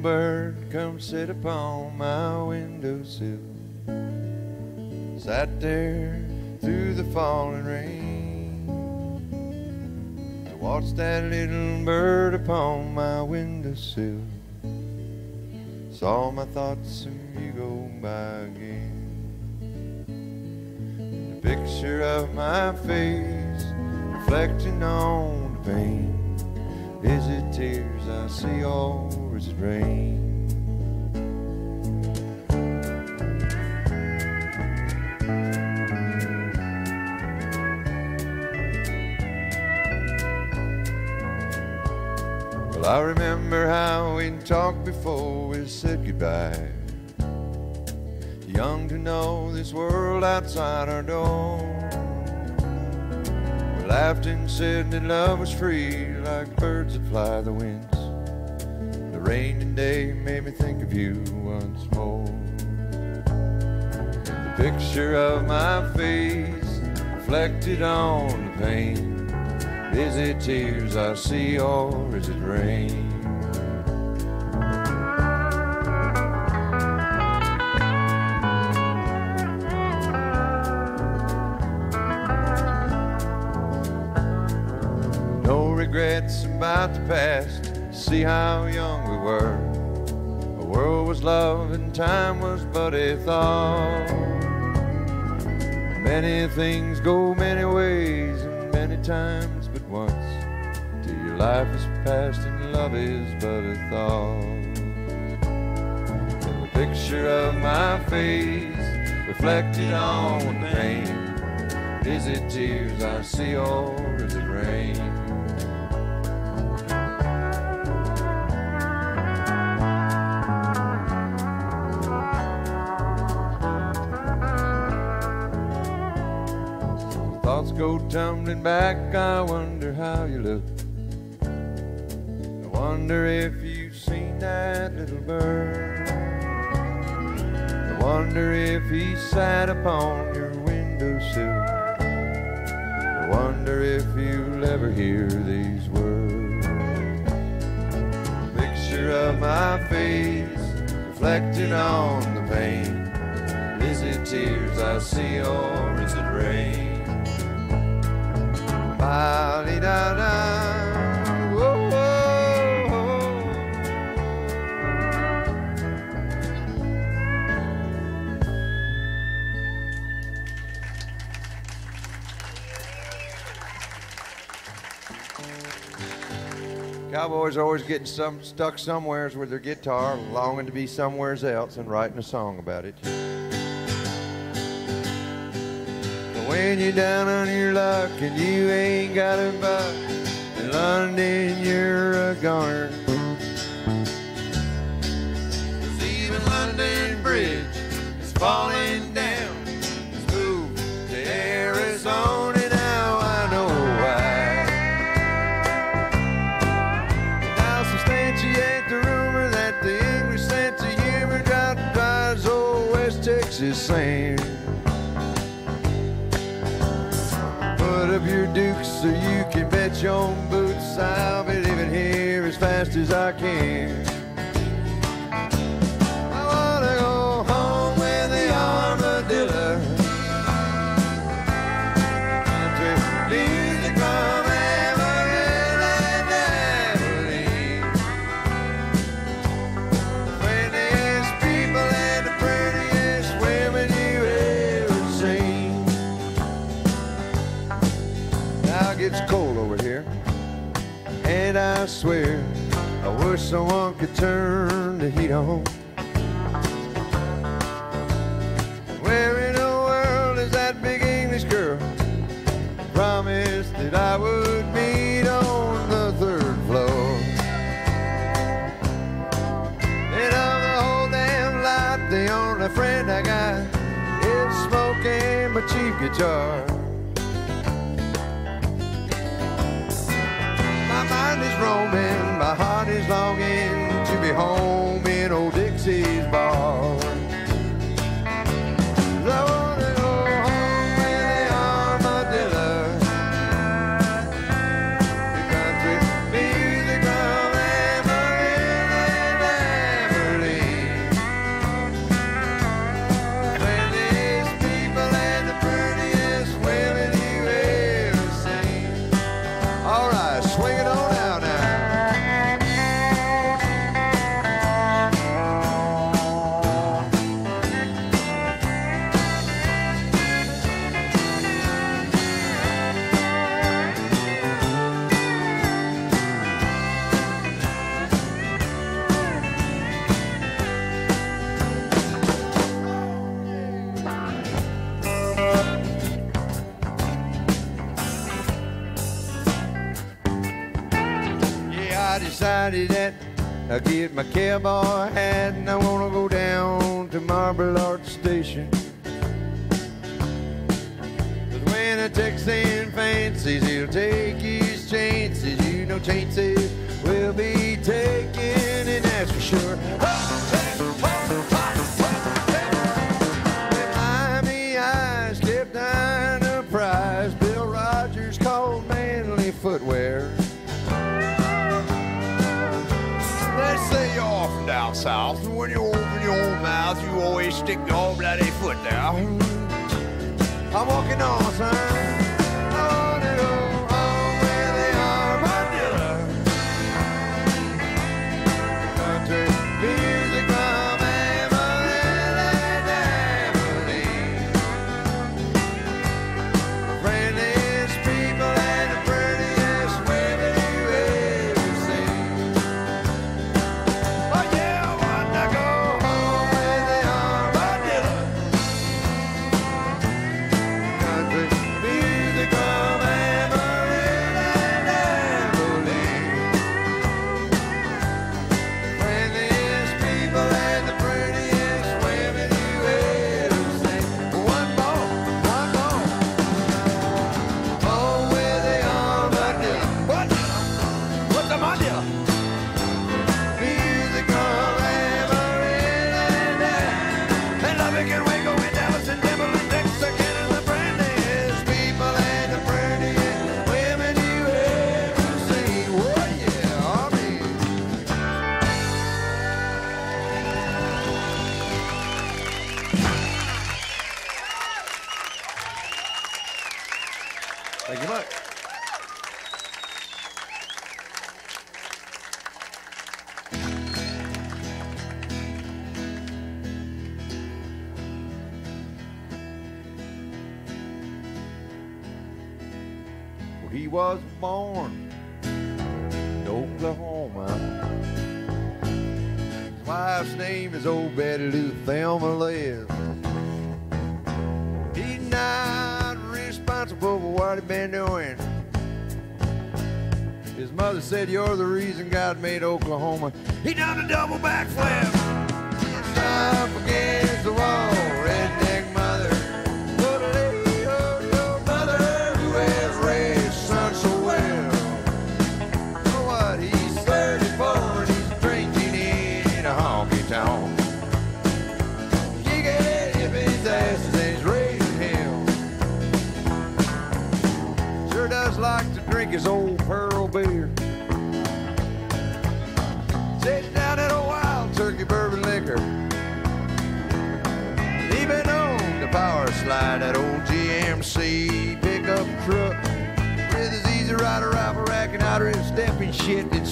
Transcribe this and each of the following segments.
bird come sit upon my windowsill. Sat there through the falling rain. I watched that little bird upon my windowsill. Saw my thoughts of you go by again. The picture of my face reflecting on the pain. Is it tears I see or rain? Well, I remember how we talked before we said goodbye. Young to know this world outside our door. We laughed and said that love was free like birds that fly the winds. Rainy day made me think of you once more. The picture of my face reflected on the pain. Is it tears I see or is it rain? No regrets about the past. See how young time was but a thought. Many things go many ways and many times but once. Till your life is past and love is but a thought. And the picture of my face reflected on the pain. Is it tears I see or is it rain? Tumbling back, I wonder how you look. I wonder if you've seen that little bird. I wonder if he sat upon your windowsill. I wonder if you'll ever hear these words. Picture of my face reflected on the. Is it tears I see or Cowboys are always getting some stuck somewheres with their guitar, longing to be somewheres else and writing a song about it. But when you're down on your luck and you ain't got a buck, in London you're a goner. 'Cause even London Bridge is falling your boots. I'll be leaving here as fast as I can. Someone could turn the heat on. Where in the world is that big English girl? Promised that I would meet on the third floor. And of the whole damn lot, the only friend I got is smoking my cheap guitar. My heart is longing to be home I get my cowboy hat and I wanna go down to Marble Arch Station. Cause when a Texan fancies, he'll take his chances. You know chances will be taken, and that's for sure. Oh! stick your bloody foot down. Mm. I'm walking on, son.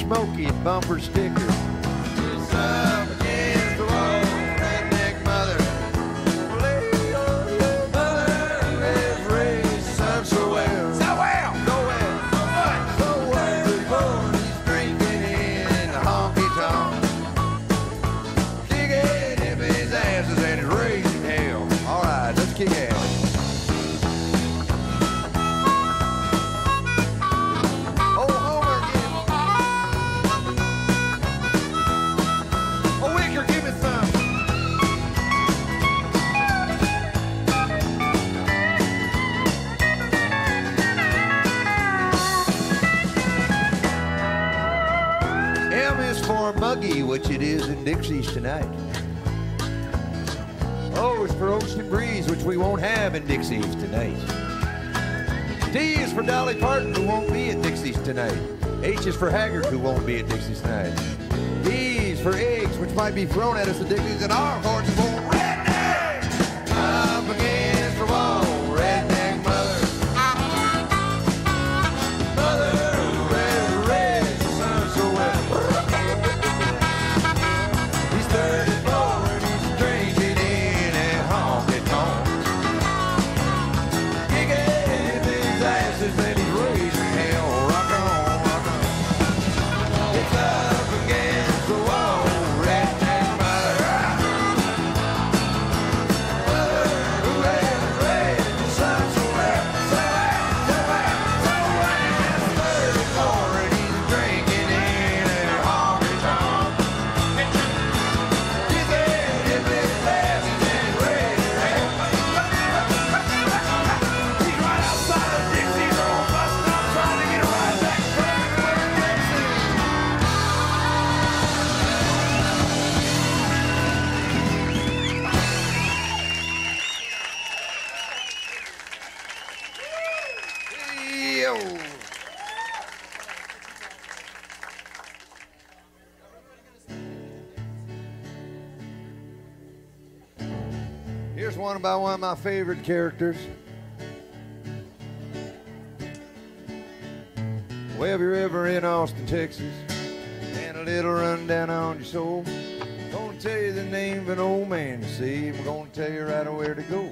smoky bumper sticker. Dixie's tonight. Oh, for Ocean Breeze, which we won't have in Dixie's tonight. D is for Dolly Parton, who won't be at Dixie's tonight. H is for Haggard, who won't be at Dixie's tonight. D is for eggs, which might be thrown at us at Dixie's, and our hearts. won't one about one of my favorite characters. If you're ever in Austin, Texas, and a little rundown on your soul, I'm gonna tell you the name of an old man you see. I'm gonna tell you right where to go.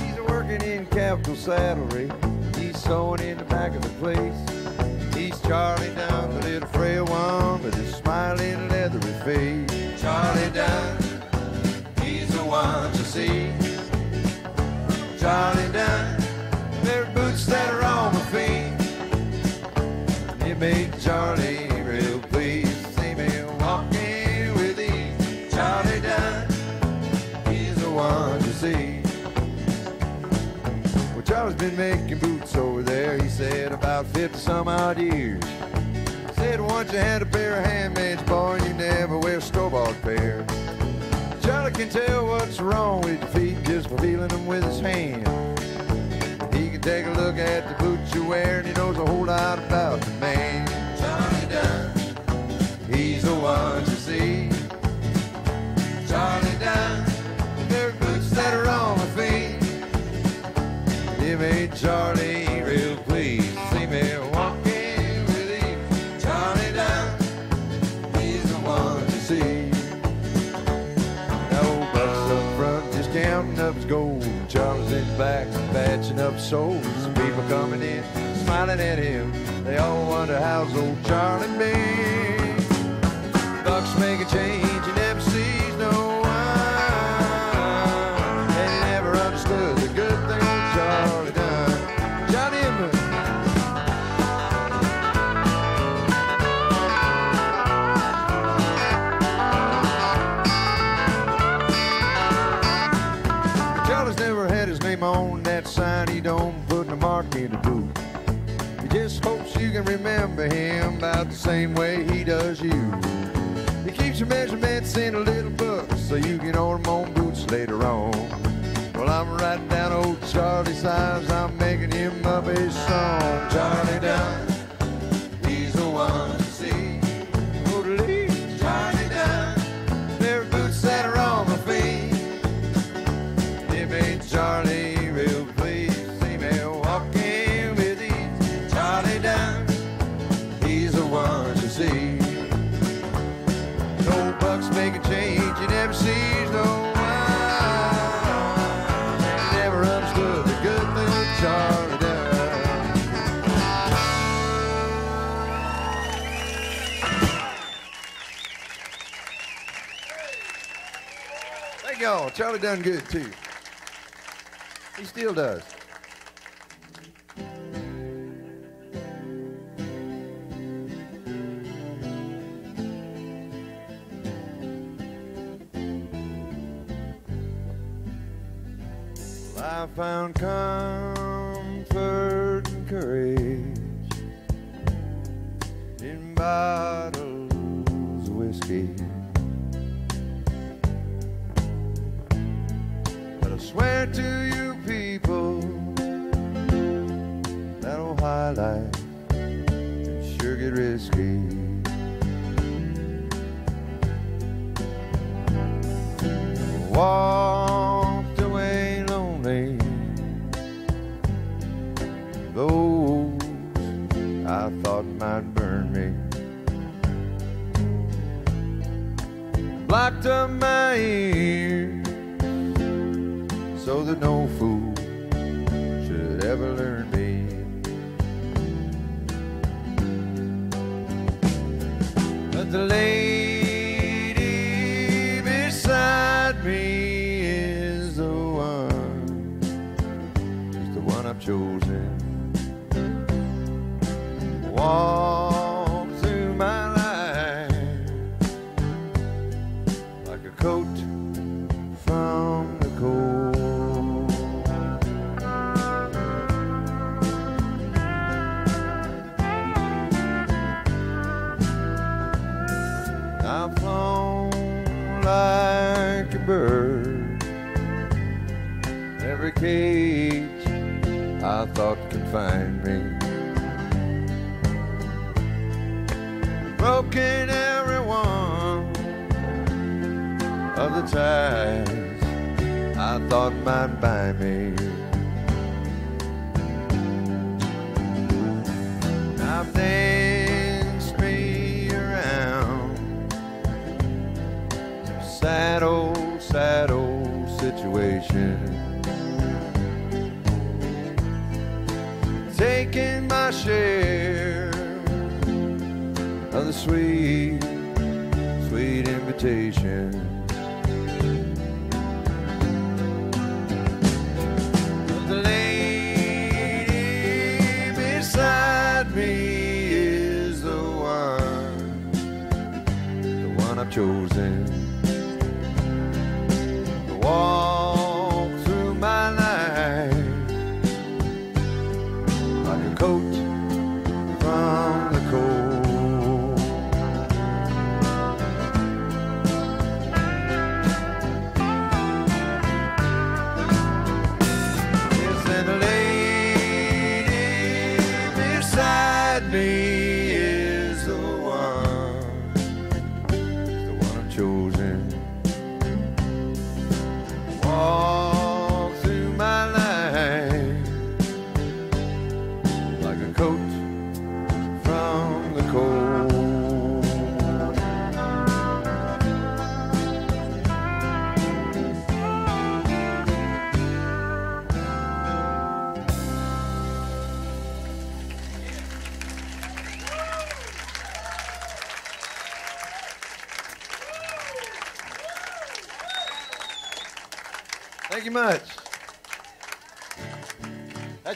He's working in Capitol Saddlery. He's sewing in the back of the place. He's Charlie Dunn, the little frail one with his smiling leathery face. Charlie the one to see. Charlie Dunn, their boots that are on my feet. It made Charlie real pleased see me walking with ease. Charlie Dunn, he's the one to see. Well, Charlie's been making boots over there, he said, about 50 some odd years. Said once you had a pair of handmaids, boy, you never wear a store-bought pair. Charlie can tell what's wrong with your feet just by feeling them with his hand. He can take a look at the boots you wear and he knows a whole lot about the man. Johnny Dunn, he's the one to see. Charlie Dunn, they're boots that are on my feet. They made Charlie real pleased up souls. People coming in, smiling at him. They all wonder how's old Charlie been. Bucks make a change, you can remember him about the same way he does you. He keeps your measurements in a little book so you can order them on boots later on. Well, I'm writing down old Charlie size. I'm making him up a song. Charlie Dunn, Charlie done good too. He still does. I found comfort and courage in bottles of whiskey. Swear to you people that old high life sure get risky. Walked away lonely. Those I thought might burn me. Blocked up my ears so that no fool should ever learn me. But the lady beside me is the one, is the one I've chosen. Walk every cage I thought confined me. Broken every one of the ties I I thought might buy me. Situation. Taking my share of the sweet, sweet invitation.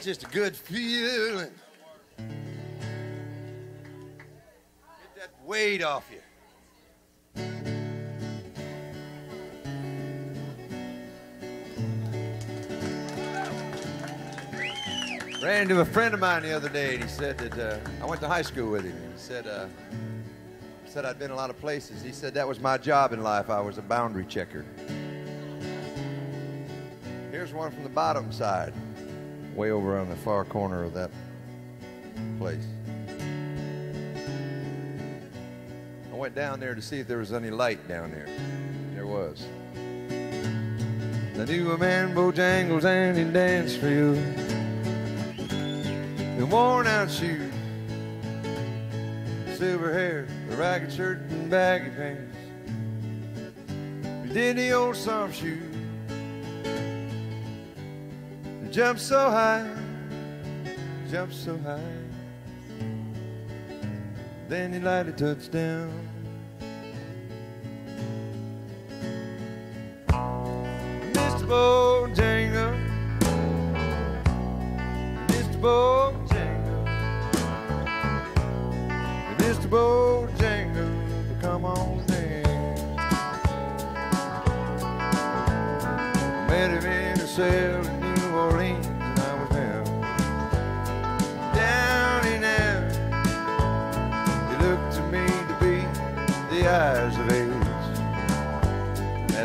That's just a good feeling. Get that weight off you. Ran into a friend of mine the other day, and he said that uh, I went to high school with him. He said, uh, said I'd been a lot of places. He said that was my job in life. I was a boundary checker. Here's one from the bottom side, way over on the far corner of that place. I went down there to see if there was any light down there. There was. I knew a man Bojangles and he danced for you. The worn out shoes, silver hair, a ragged shirt and baggy pants. He did the old soft shoe. Jump so high, jump so high. Then he lightly touched down. Mr. Bojangle, Mr. Bojangle, Mr. Bojangle, come on down. Met him in a cell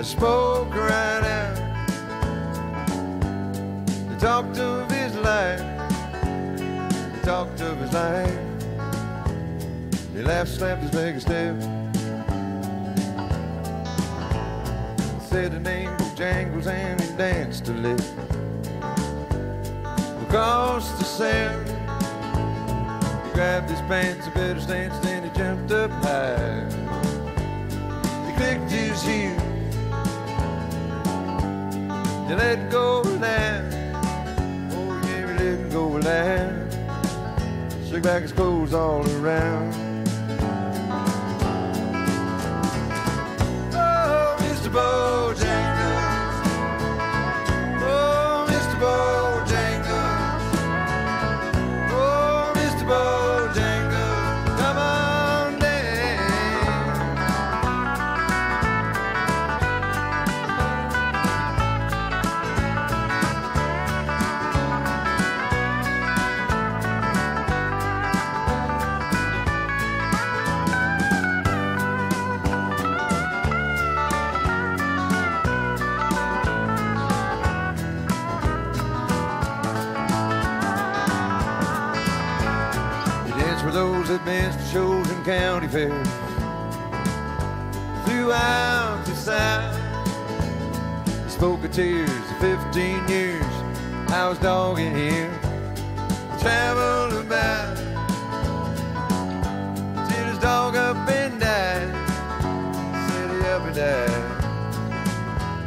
that spoke right out. They talked of his life, they talked of his life. He laughed, slapped his leg a step. Said the name Bojangles and he danced a lick. Across the sand, he grabbed his pants, a better stance, then he jumped up high. He clicked his heels. You let go of that. Oh, yeah, we let go of that. Shook back his clothes all around. And throughout the South. He spoke of tears. of 15 years I was dogging him. Traveled about till his dog up and died. Said he up and died.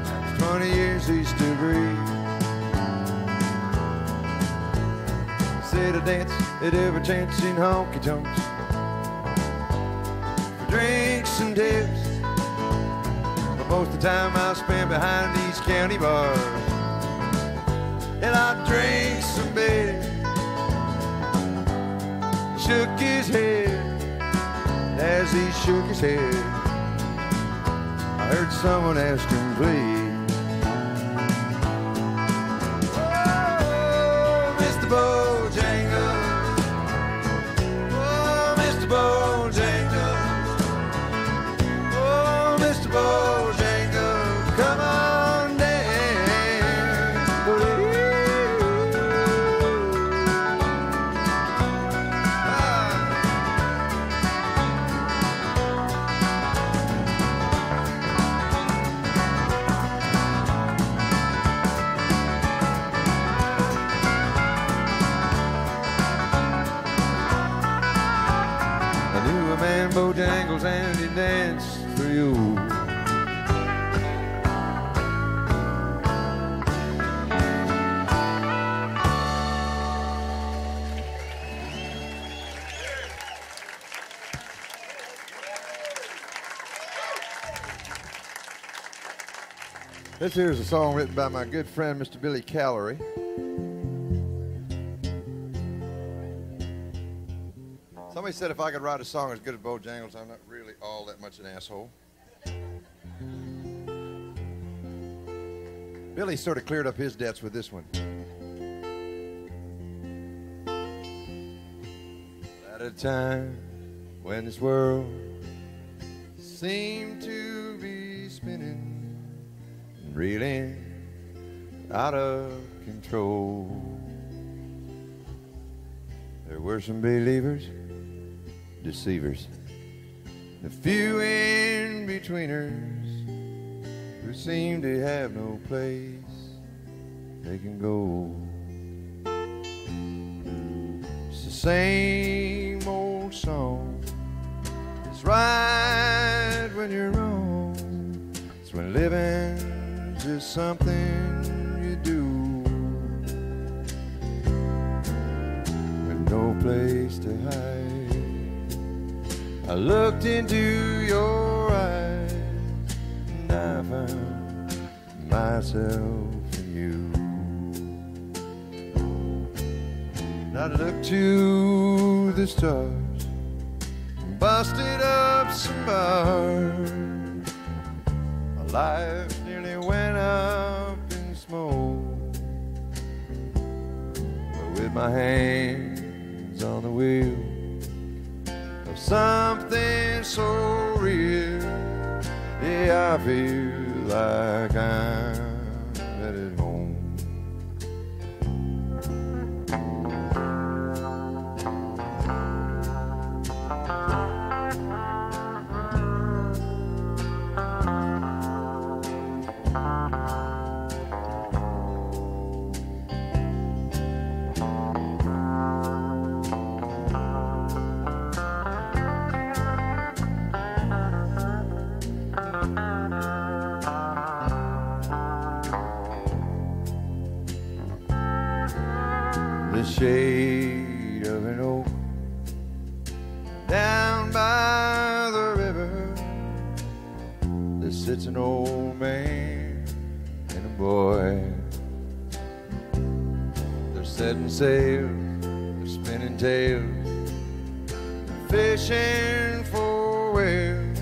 After 20 years he still grieves. Said I dance at every chance in honky tonks most of the time I spend behind these county bars. And I drank some beer. Shook his head. As he shook his head, I heard someone ask him, please. You. This here is a song written by my good friend, Mr. Billy Callery. Somebody said if I could write a song as good as Bojangles, I'm not really all that much an asshole. Billy sort of cleared up his debts with this one. At a time when this world seemed to be spinning and reeling out of control. There were some believers, deceivers, a few in betweeners who seem to have no place they can go. It's the same old song. It's right when you're wrong. It's when living's just something you do. With no place to hide. I looked into your eyes I found myself in you. I looked to the stars busted up some bars. My life nearly went up in smoke. But with my hands on the wheel of something so real, yeah, I feel like I'm headed home. They're spinning tails, fishing for whales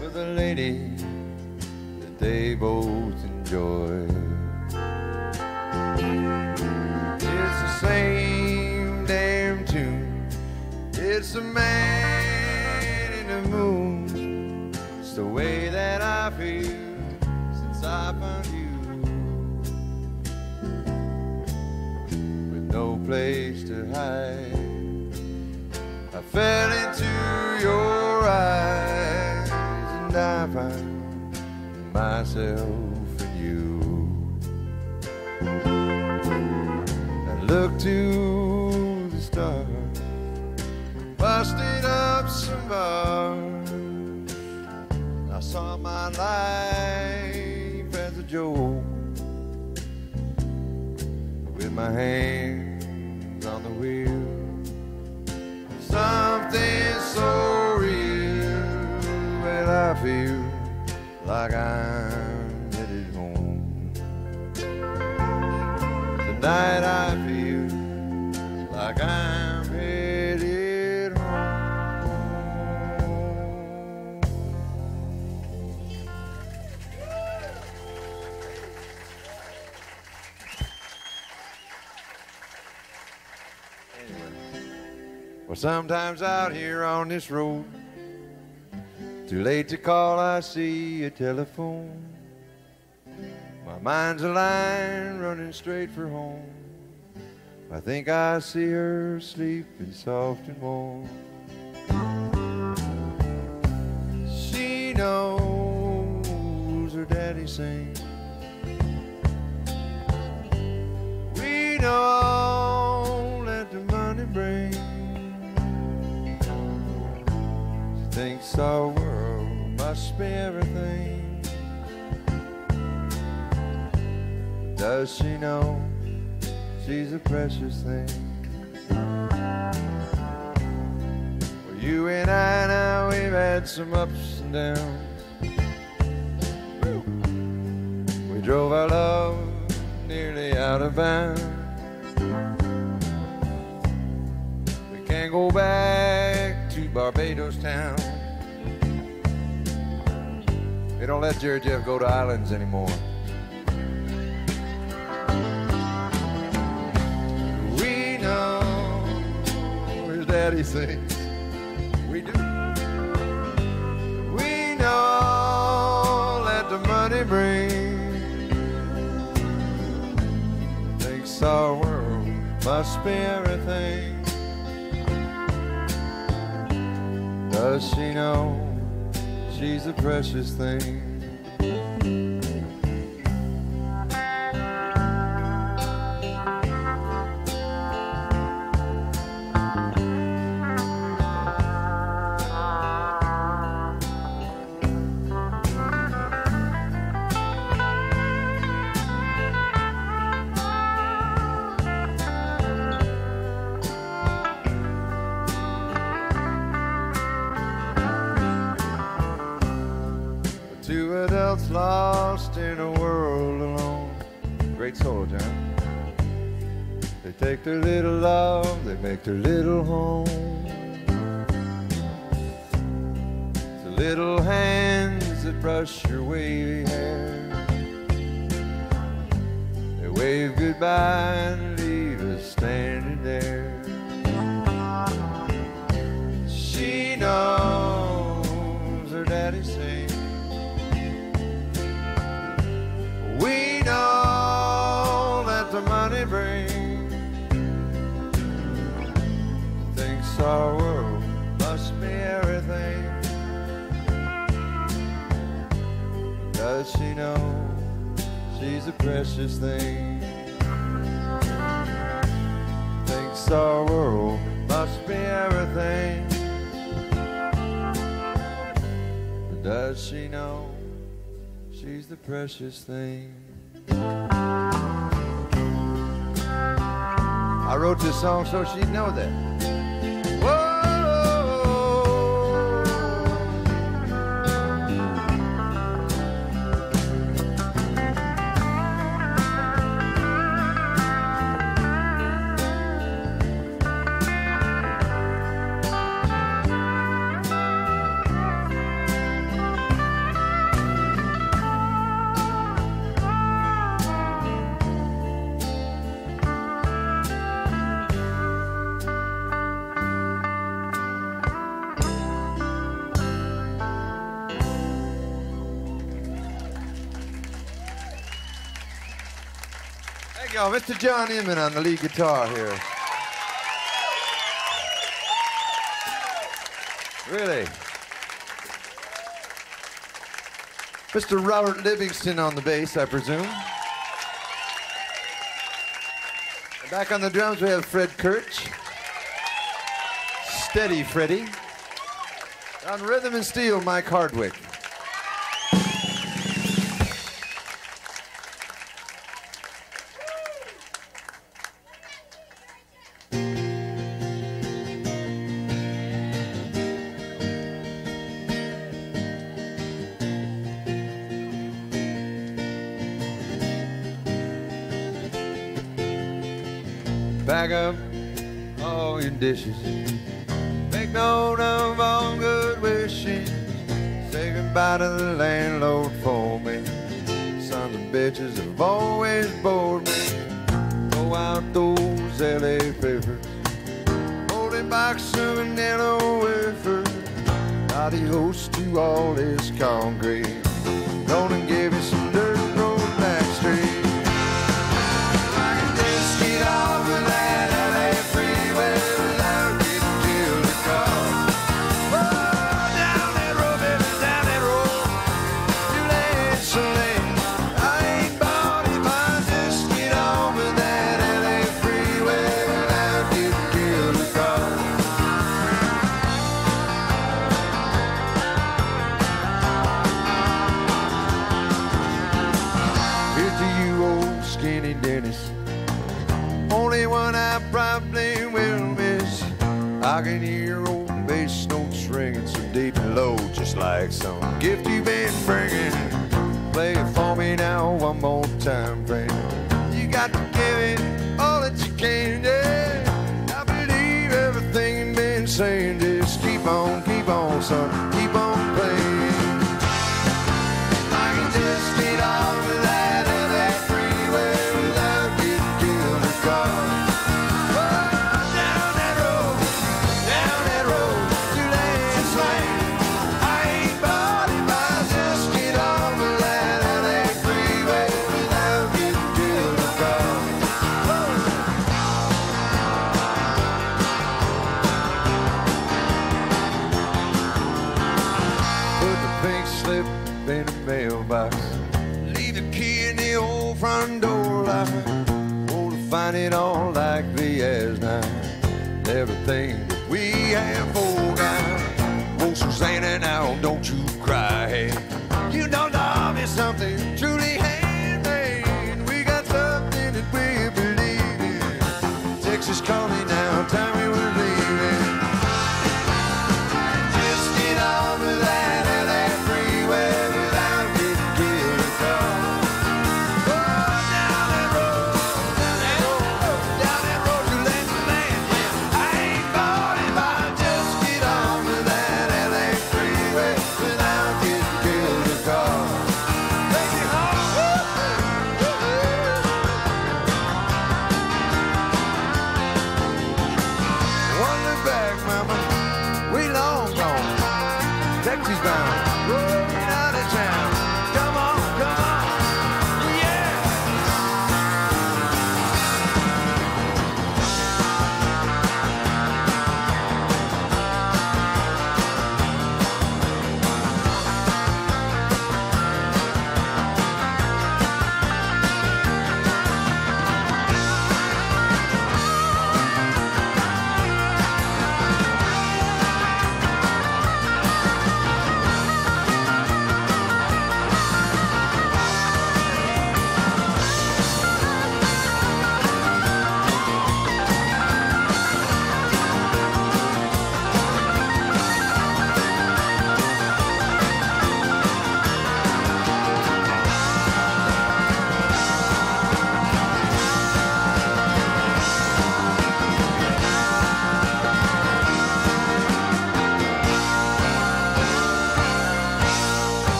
with a lady that they both enjoy. It's the same damn tune. It's a man in the moon. It's the way fell into your eyes and I found myself in you. I looked to the stars, busting up some bars. I saw my life as a joke with my hands on the wheel. Something so real, and I feel like I'm headed home. Tonight I sometimes out here on this road, too late to call, I see a telephone. My mind's a line running straight for home. I think I see her sleeping soft and warm. She knows her daddy sings. We know that the money brings. Thinks our world must be everything. Does she know she's a precious thing? Well, you and I now we've had some ups and downs. We drove our love nearly out of bounds. We can't go back to Barbados town. They don't let Jerry Jeff go to islands anymore. We know his daddy sings. We do. We know that the money brings. Thinks our world must be everything. Does she know she's a precious thing? Lost in a world alone. Great solo, John. They take their little love, they make their little home. The little hands that brush your wavy hair. They wave goodbye and leave us standing there. She knows her daddy know that the money brings. Thinks our world must be everything. Does she know she's a precious thing? Thinks our world must be everything. Does she know? She's the precious thing. I wrote this song so she'd know that. Mr. John Inmon on the lead guitar here. Really. Mr. Robert Livingston on the bass, I presume. Back on the drums, we have Fred Krc. Steady, Freddie. On rhythm and steel, Mike Hardwick. dishes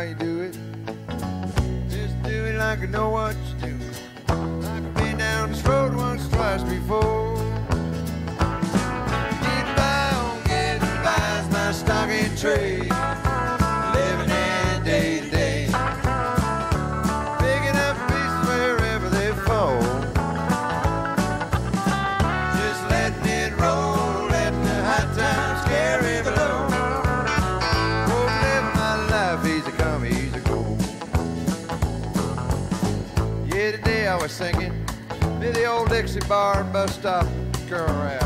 how you do it. Just do it like you know what you do. Like I've been down this road once, twice before. Get by on getting by is my stock and trade. Dixie Bar and Bus Stop Girl Around.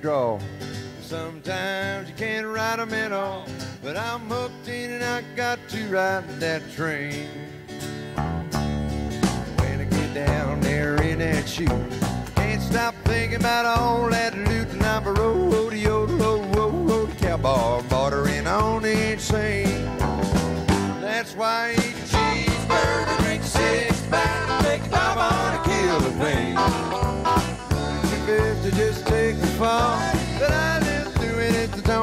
draw. Sometimes you can't ride them at all, but I'm hooked in and I got to ride that train. When I get down there in that chute, can't stop thinking about all that loot and I'm a rodeo, oh, rodeo, oh, oh, cowboy, bordering on the insane. That's why I eat a cheeseburger, drink six pack, take a bob on a killer thing.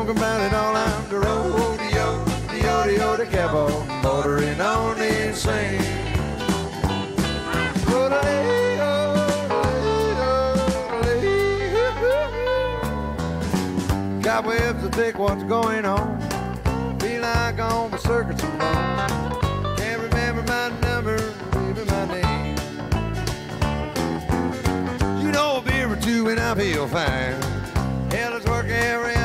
talking about it all out the road. Yo, yo, yo, the cowboy, motoring on insane. Cobwebs to think what's going on. Feel like on the circuits alone. Can't remember my number, even my name. You know a beer or two and I feel fine. Hell, it's working every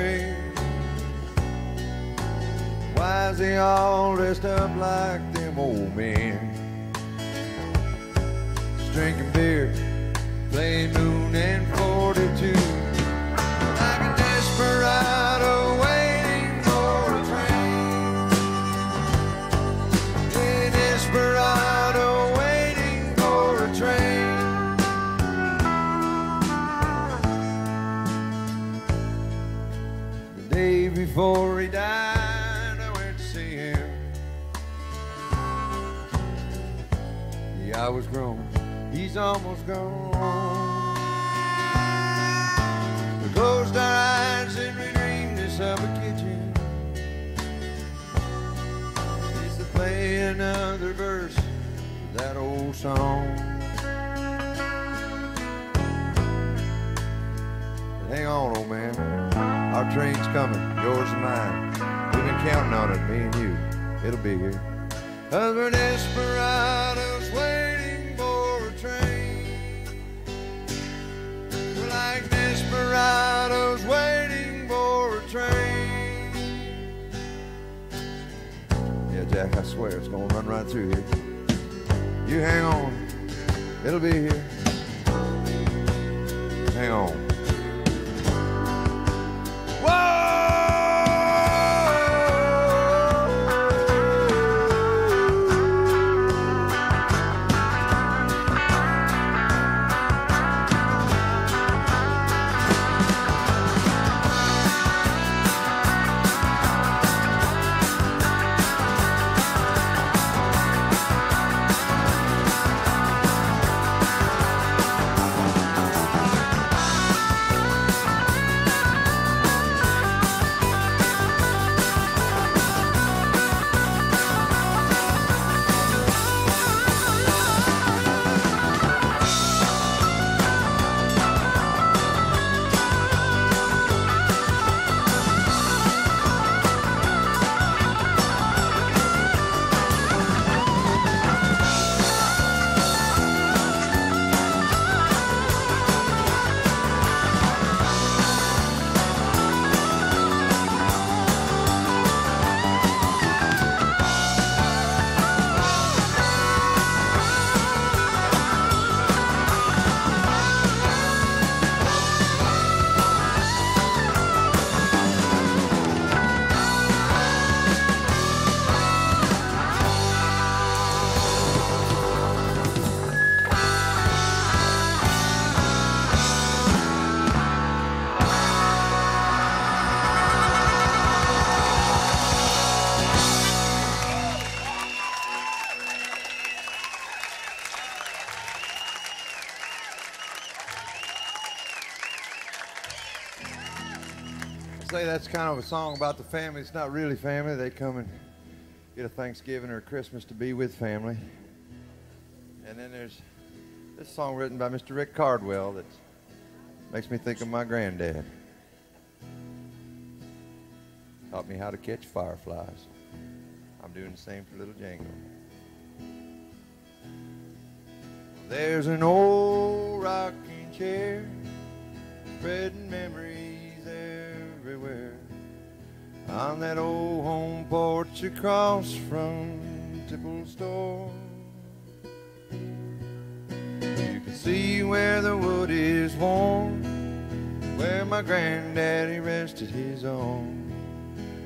this country. Why is they all dressed up like them old men? Just drinking beer, playing moon before he died, I went to see him. Yeah, I was grown. He's almost gone. We closed our eyes and we dreamed this of a kitchen. Used to play another verse of that old song. Hang on, old man. Our train's coming, yours and mine. We've been counting on it, me and you. It'll be here. We're desperados waiting for a train. Like desperados waiting for a train. Yeah, Jack, I swear it's gonna run right through here. You hang on. It'll be here. Hang on. Kind of a song about the family. It's not really family. They come and get a Thanksgiving or Christmas to be with family. And then there's this song written by Mr. Rick Cardwell that makes me think of my granddad. Taught me how to catch fireflies. I'm doing the same for little Django. There's an old rocking chair spreading memories on that old home porch across from Tipple's store. You can see where the wood is warm where my granddaddy rested his arm.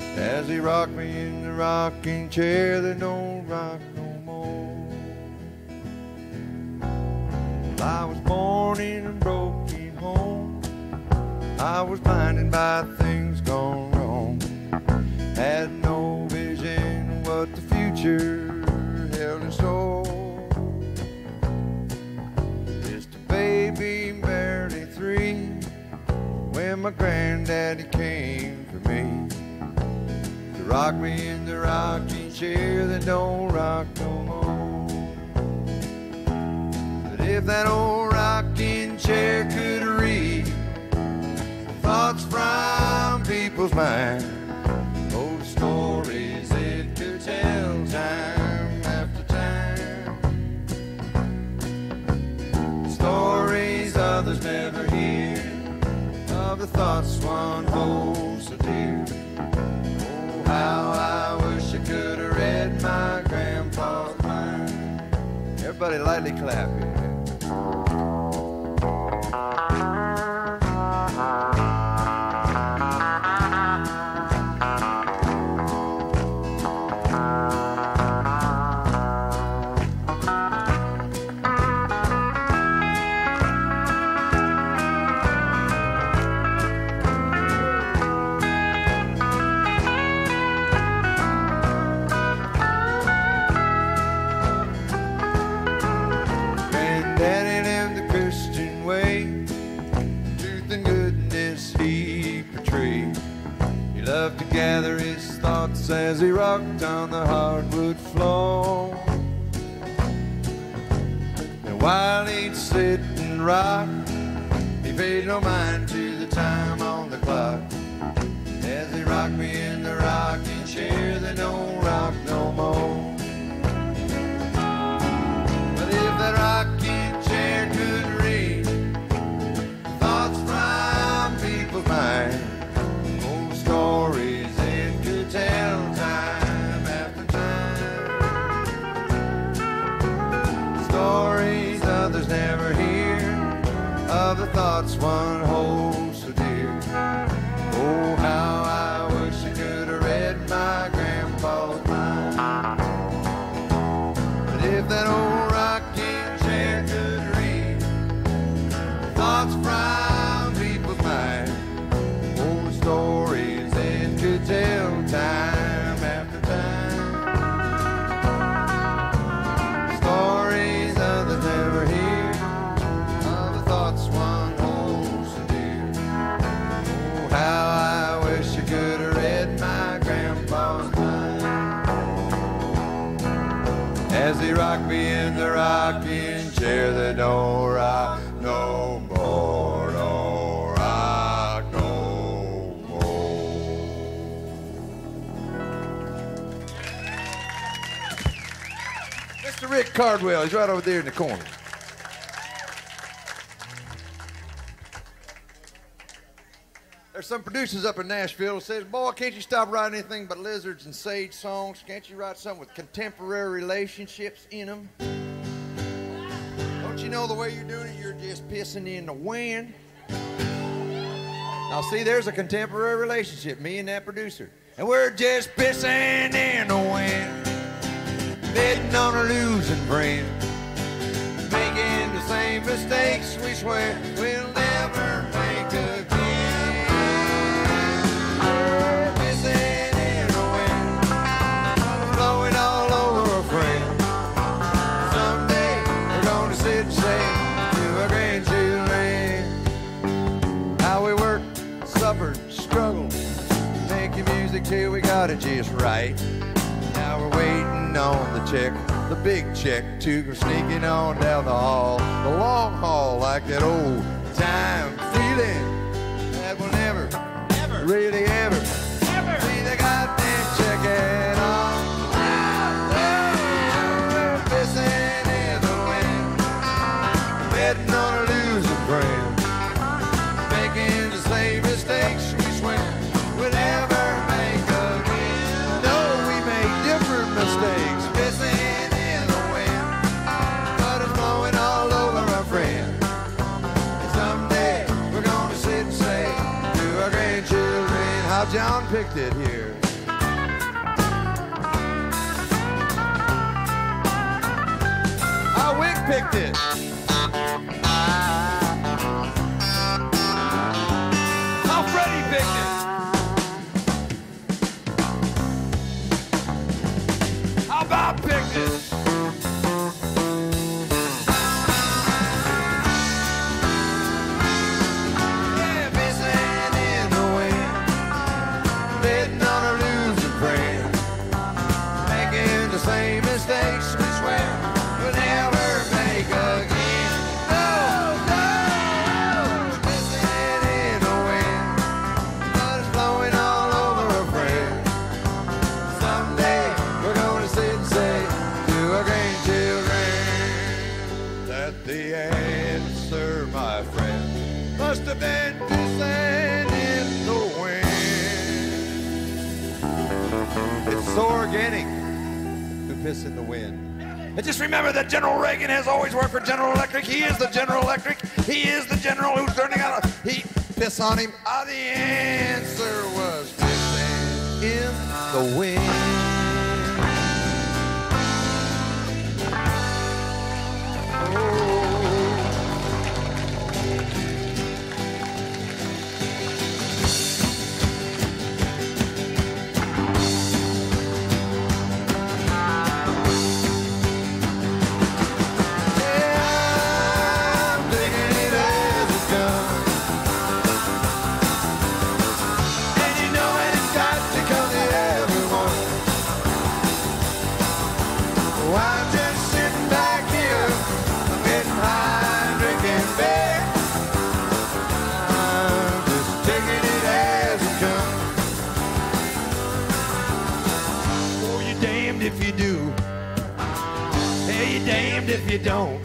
As he rocked me in the rocking chair that don't rock no more. I was born in a broken home. I was blinded by things gone. Had no vision what the future held in store. Just a baby, barely three, when my granddaddy came for me to rock me in the rocking chair that don't rock no more. But if that old rocking chair could read thoughts from people's minds, stories it could tell time after time. Stories others never hear of the thoughts one holds so dear. Oh, how I wish I could have read my grandpa's mind. Everybody lightly clap. yeah. Floor. And while he'd sit and rock, he paid no mind thoughts one Cardwell, he's right over there in the corner. There's some producers up in Nashville who says, boy, can't you stop writing anything but lizards and sage songs? Can't you write something with contemporary relationships in them? Don't you know the way you're doing it, you're just pissing in the wind? Now, see, there's a contemporary relationship, me and that producer. And we're just pissing in the wind, betting on a losing friend, making the same mistakes we swear we'll never make again. Pissing in the wind, blowing all over a friend. Someday we're gonna sit and say to our grandchildren how we worked, suffered, struggled, making music till we got it just right. Waiting on the check, the big check to go sneaking on down the hall, the long haul like that old time feeling that will never, never, really ever, John picked it here. I Wick picked it. The answer, my friend, must have been to pissing in the wind. It's so organic to piss in the wind. And just remember that General Reagan has always worked for General Electric. He is the General Electric. He is the general who's turning out. A, he piss on him. Ah, the answer was piss in the wind. you don't.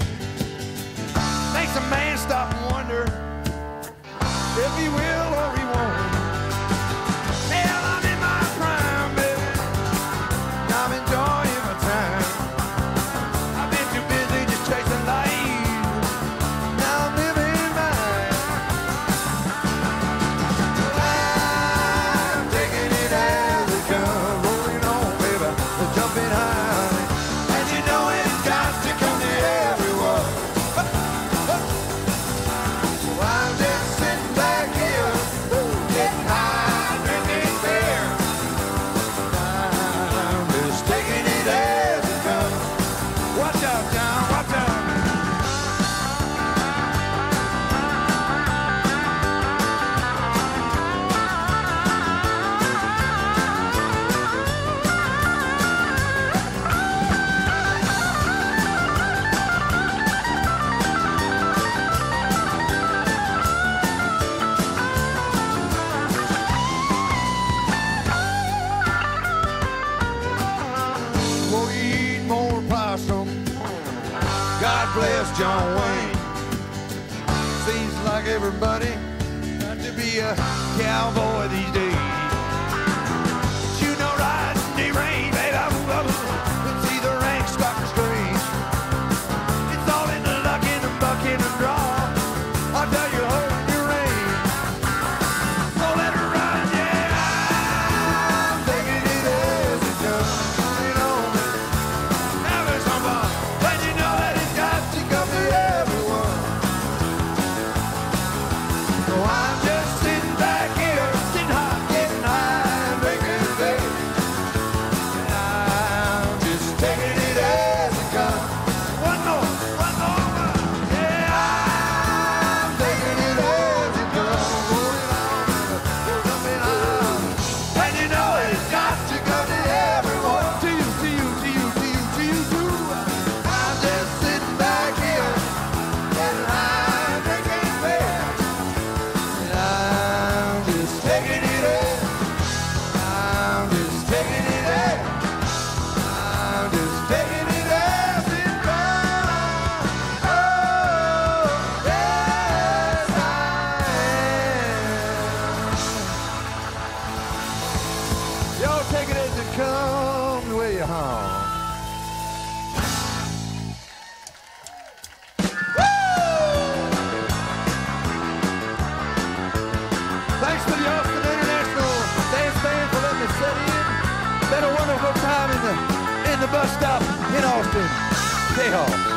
你好。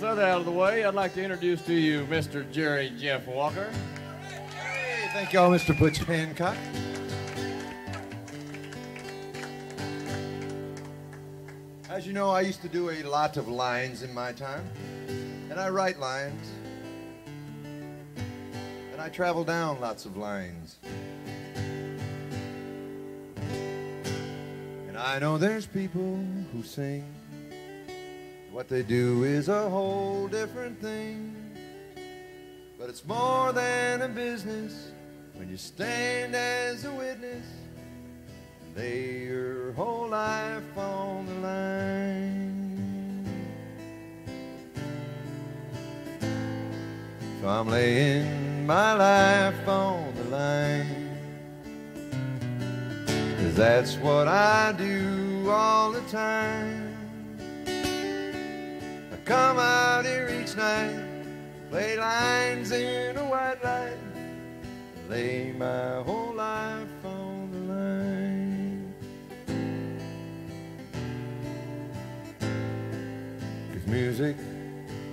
This other out of the way, I'd like to introduce to you Mr. Jerry Jeff Walker. Hey, thank y'all, Mr. Butch Hancock. As you know, I used to do a lot of lines in my time, and I write lines, and I travel down lots of lines. And I know there's people who sing. What they do is a whole different thing. But it's more than a business when you stand as a witness. Lay your whole life on the line. So I'm laying my life on the line. Cause that's what I do all the time. Come out here each night, play lines in a white light, lay my whole life on the line. Cause music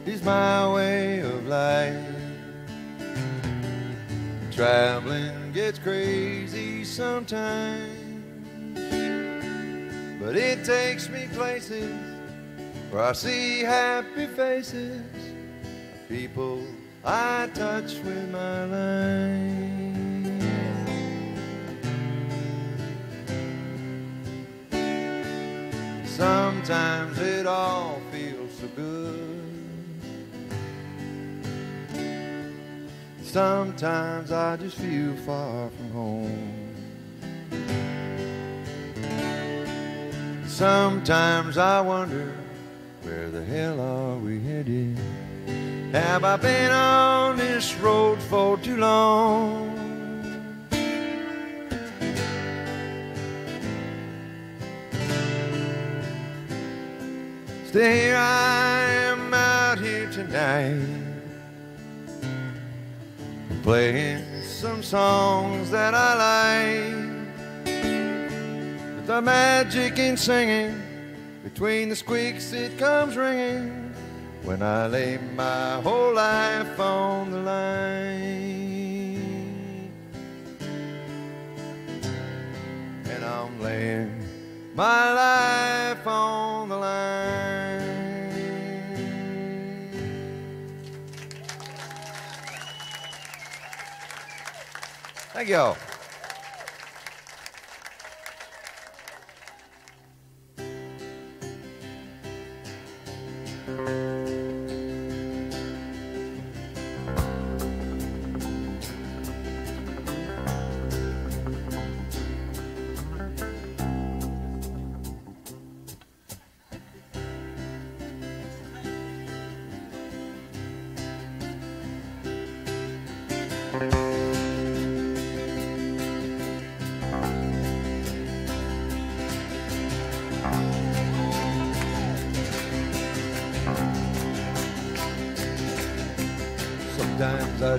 is my way of life. Traveling gets crazy sometimes. But it takes me places where I see happy faces, people I touch with my line. Sometimes it all feels so good. Sometimes I just feel far from home. Sometimes I wonder where the hell are we headed? Have I been on this road for too long? Still here I am out here tonight Playing some songs that I like the magic in singing Between the squeaks it comes ringing When I lay my whole life on the line And I'm laying my life on the line Thank y'all.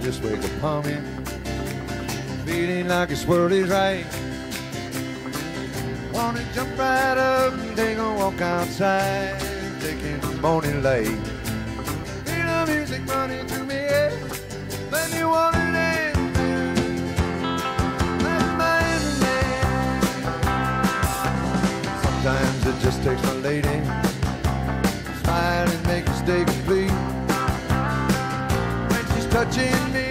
Just wake up humming, feeling like this world is right. Wanna jump right up and take a walk outside, taking morning light. Feel the music running through me head, make me wanna dance. Sometimes it just takes my lady, Touching me,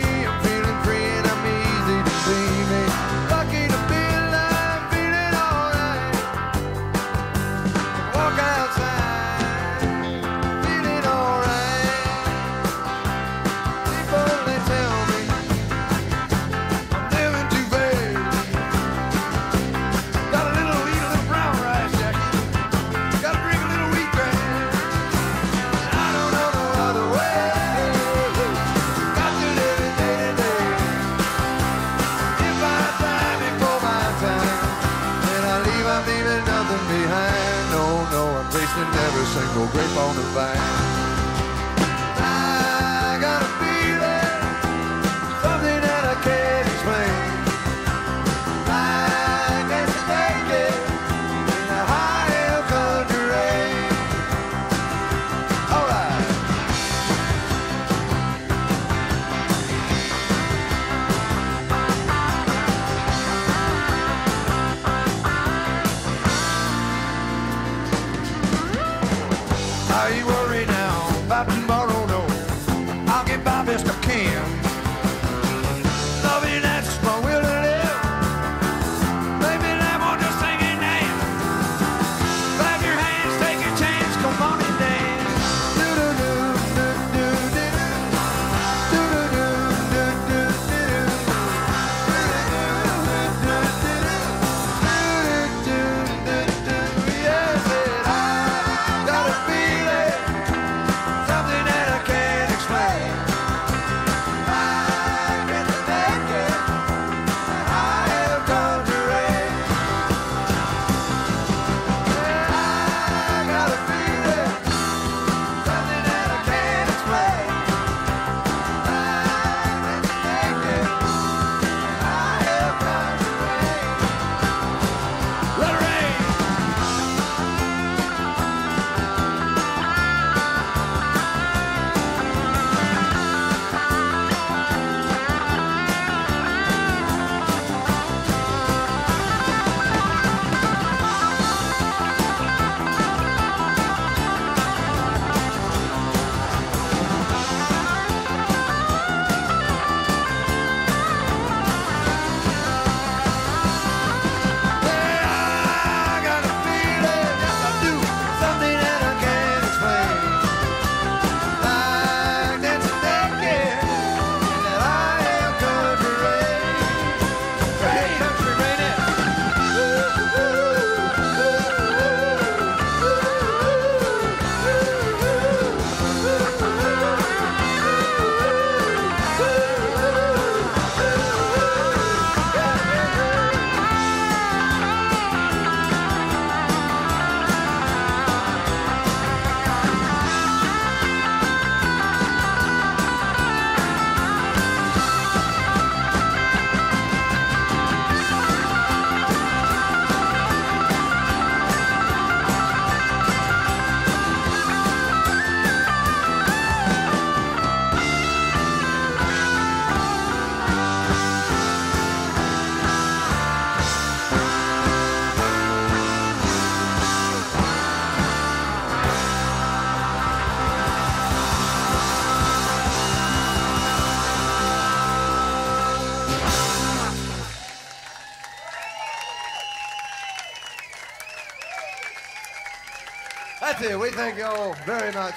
thank you all very much.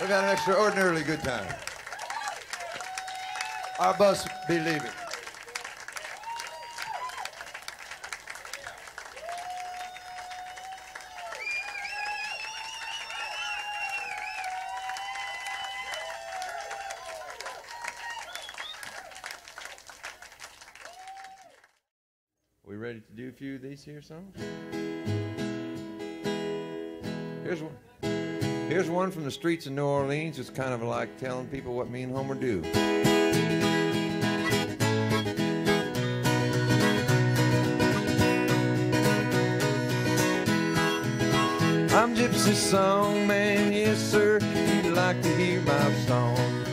We've had an extraordinarily good time. Our bus be leaving. We ready to do a few of these here songs? Here's one. Here's one from the streets of New Orleans. It's kind of like telling people what me and Homer do. I'm gypsy song man, yes sir. You'd like to hear my song?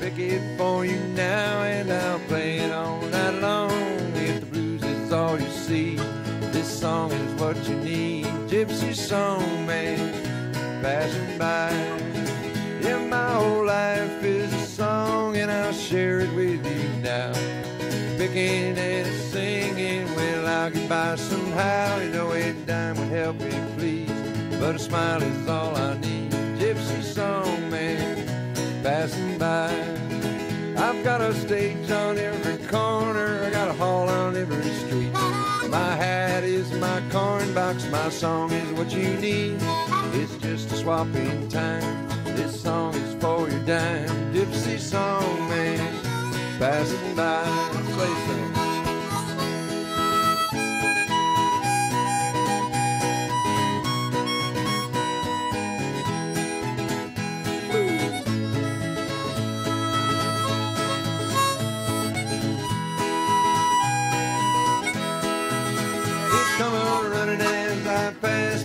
Pick it for you now, and I'll play it on Gypsy song, man, passing by. Yeah, my whole life is a song and I'll share it with you now. Picking and singing, well, I'll get by somehow. You know, a dime would help me, please. But a smile is all I need. Gypsy song, man, passing by. I've got a stage on every corner, I got a hall on every street. My hat is my corn box, my song is what you need. It's just a swapping time. This song is for your dime. Gypsy song, man, passing by. Play some.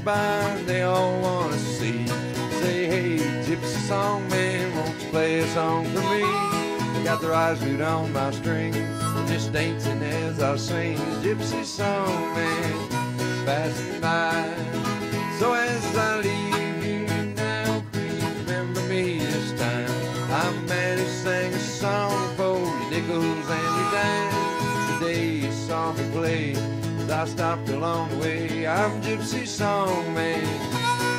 They all wanna see. Say, hey, gypsy song man, won't you play a song for me? They got their eyes glued on my strings, just dancing as I sing. Gypsy song man, passing by. So as I leave I stopped along the way. I'm Gypsy Song Man,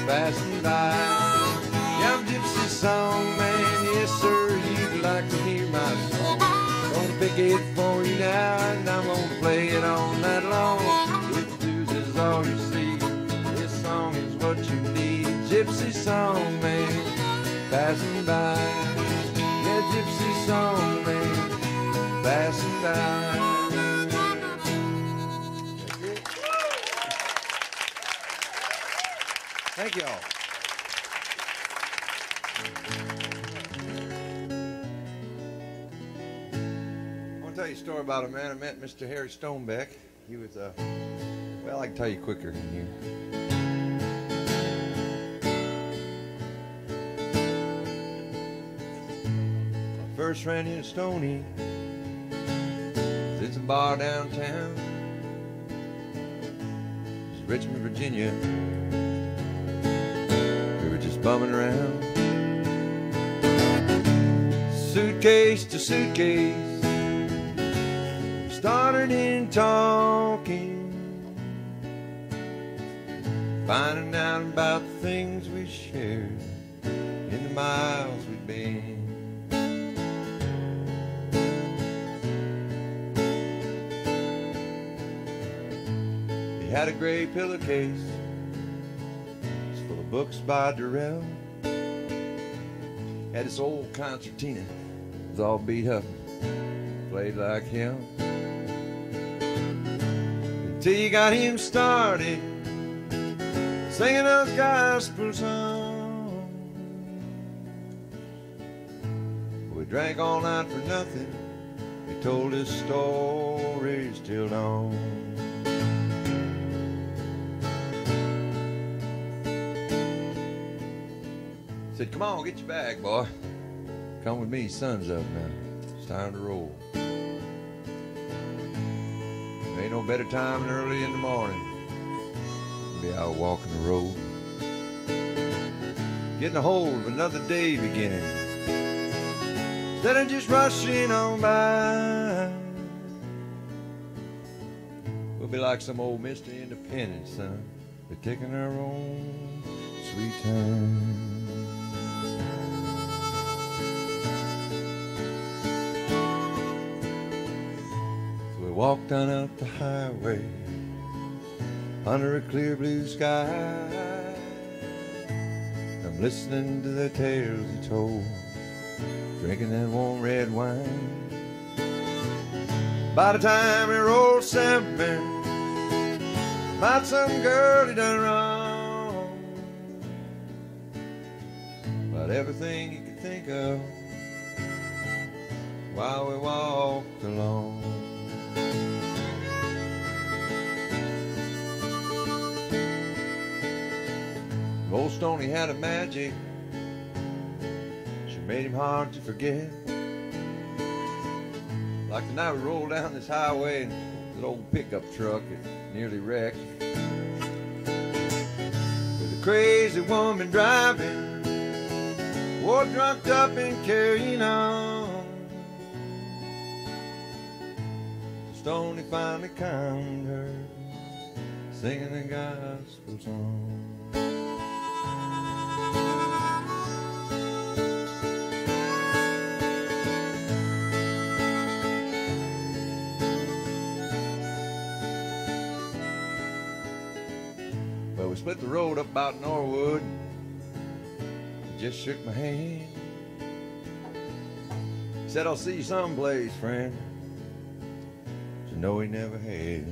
passing by. Yeah, I'm Gypsy Song Man, yes sir, you'd like to hear my song. Gonna pick it for you now, and I'm gonna play it all night long. If blues is all you see, this song is what you need. Gypsy Song Man, passing by. Yeah, Gypsy Song Man, passing by. Thank you all. I want to tell you a story about a man I met, Mr. Harry Stoneback. He was, uh, well, I can tell you quicker than you. First ran into Stony. It's a bar downtown. It's Richmond, Virginia. Bumming around. Suitcase to suitcase. Started in talking. Finding out about the things we shared in the miles we'd been. He had a gray pillowcase. Books by Durrell. Had this old concertina. It was all beat up. Played like hell. Until you got him started singing those gospel songs. We drank all night for nothing. He told his stories till dawn. Said, come on, get your bag, boy. Come with me, sun's up now. It's time to roll. Ain't no better time than early in the morning. Be out walking the road. Getting a hold of another day beginning. Instead of just rushing on by. We'll be like some old Mr. Independent, son. We're taking our own sweet time. Walked on out the highway under a clear blue sky. I'm listening to the tales he told, drinking that warm red wine. By the time we rolled seven, about some girl he done wrong. About everything you could think of while we walked along. Old Stony had a magic. She made him hard to forget. Like the night we rolled down this highway and that old pickup truck it nearly wrecked. With a crazy woman driving, war drunk up and carrying on. Stoney finally calmed her, singing a gospel song. Well, we split the road up about Norwood. Just shook my hand. Said, I'll see you someplace, friend. Know he never has.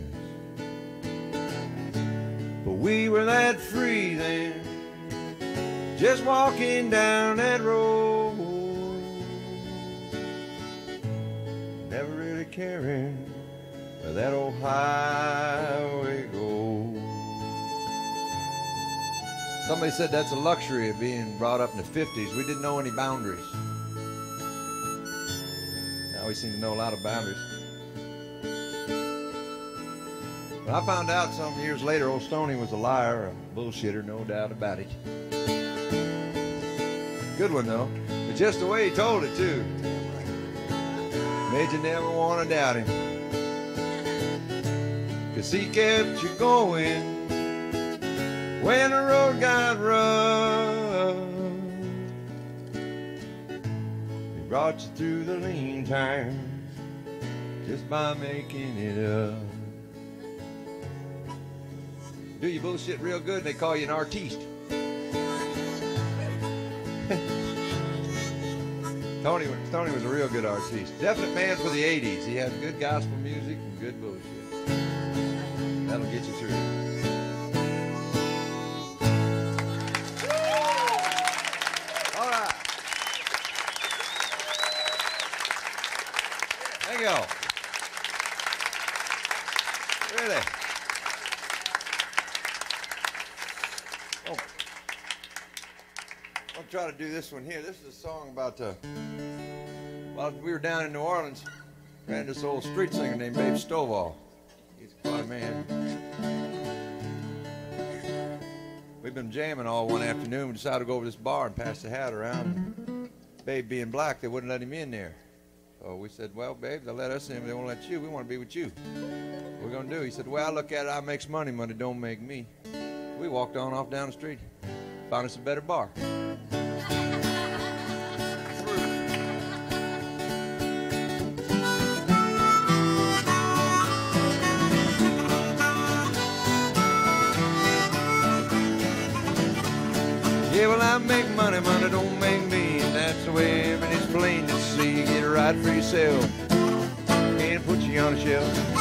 But we were that free then, just walking down that road. Never really caring where that old highway goes. Somebody said that's a luxury of being brought up in the 50s. We didn't know any boundaries. Now we seem to know a lot of boundaries. I found out some years later old Stoney was a liar, a bullshitter, no doubt about it. Good one though. But just the way he told it too. Made you never want to doubt him. Cause he kept you going when the road got rough. He brought you through the lean times just by making it up. Do your bullshit real good and they call you an artiste. Tony, Tony was a real good artiste. Definite man for the 80s. He had good gospel music and good bullshit. That'll get you through. Do this one here. This is a song about uh, while we were down in New Orleans, ran this old street singer named Babe Stovall. He's quite a man. We've been jamming all one afternoon. We decided to go over this bar and pass the hat around. Babe being black, they wouldn't let him in there. So we said, well, babe, they'll let us in, but they won't let you. We want to be with you. What we going to do? He said, well, I look at it, I makes money, money don't make me. We walked on off down the street, found us a better bar. Yeah, well, I make money, money don't make me. And that's the way, and it's plain to see. Get it right for yourself. Can't put you on a shelf.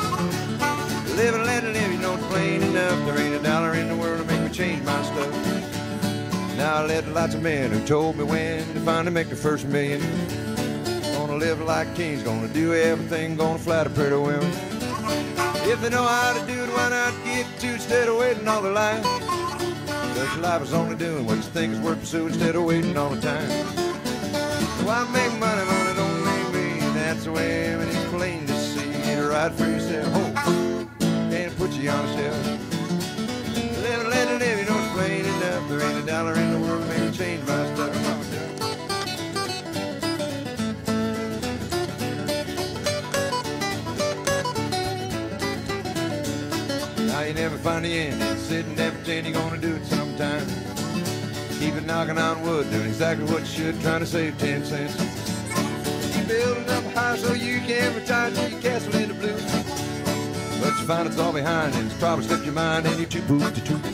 Live and let it live, you know it's plain enough. There ain't a dollar in the world to make me change my stuff. Now I let lots of men who told me when to finally make the first million. Gonna live like kings, gonna do everything, gonna flatter pretty women. If they know how to do it, why not get to it instead of waiting all their life? Cause your life is only doing what you think is worth pursuing instead of waiting all the time. So I make money, money don't make me. That's the way, and it's plain to see. Get it right for yourself. Oh, can't put you on a shelf. Live and let it live, you know it's plain enough. There ain't a dollar in find the end. in Sitting there pretending you're gonna do it sometime. Keep it knocking on wood, doing exactly what you should, trying to save 10 cents. You building up house so you can retire to your castle in the blue. But you find it's all behind and it's probably slipped your mind and you're too poop to toot.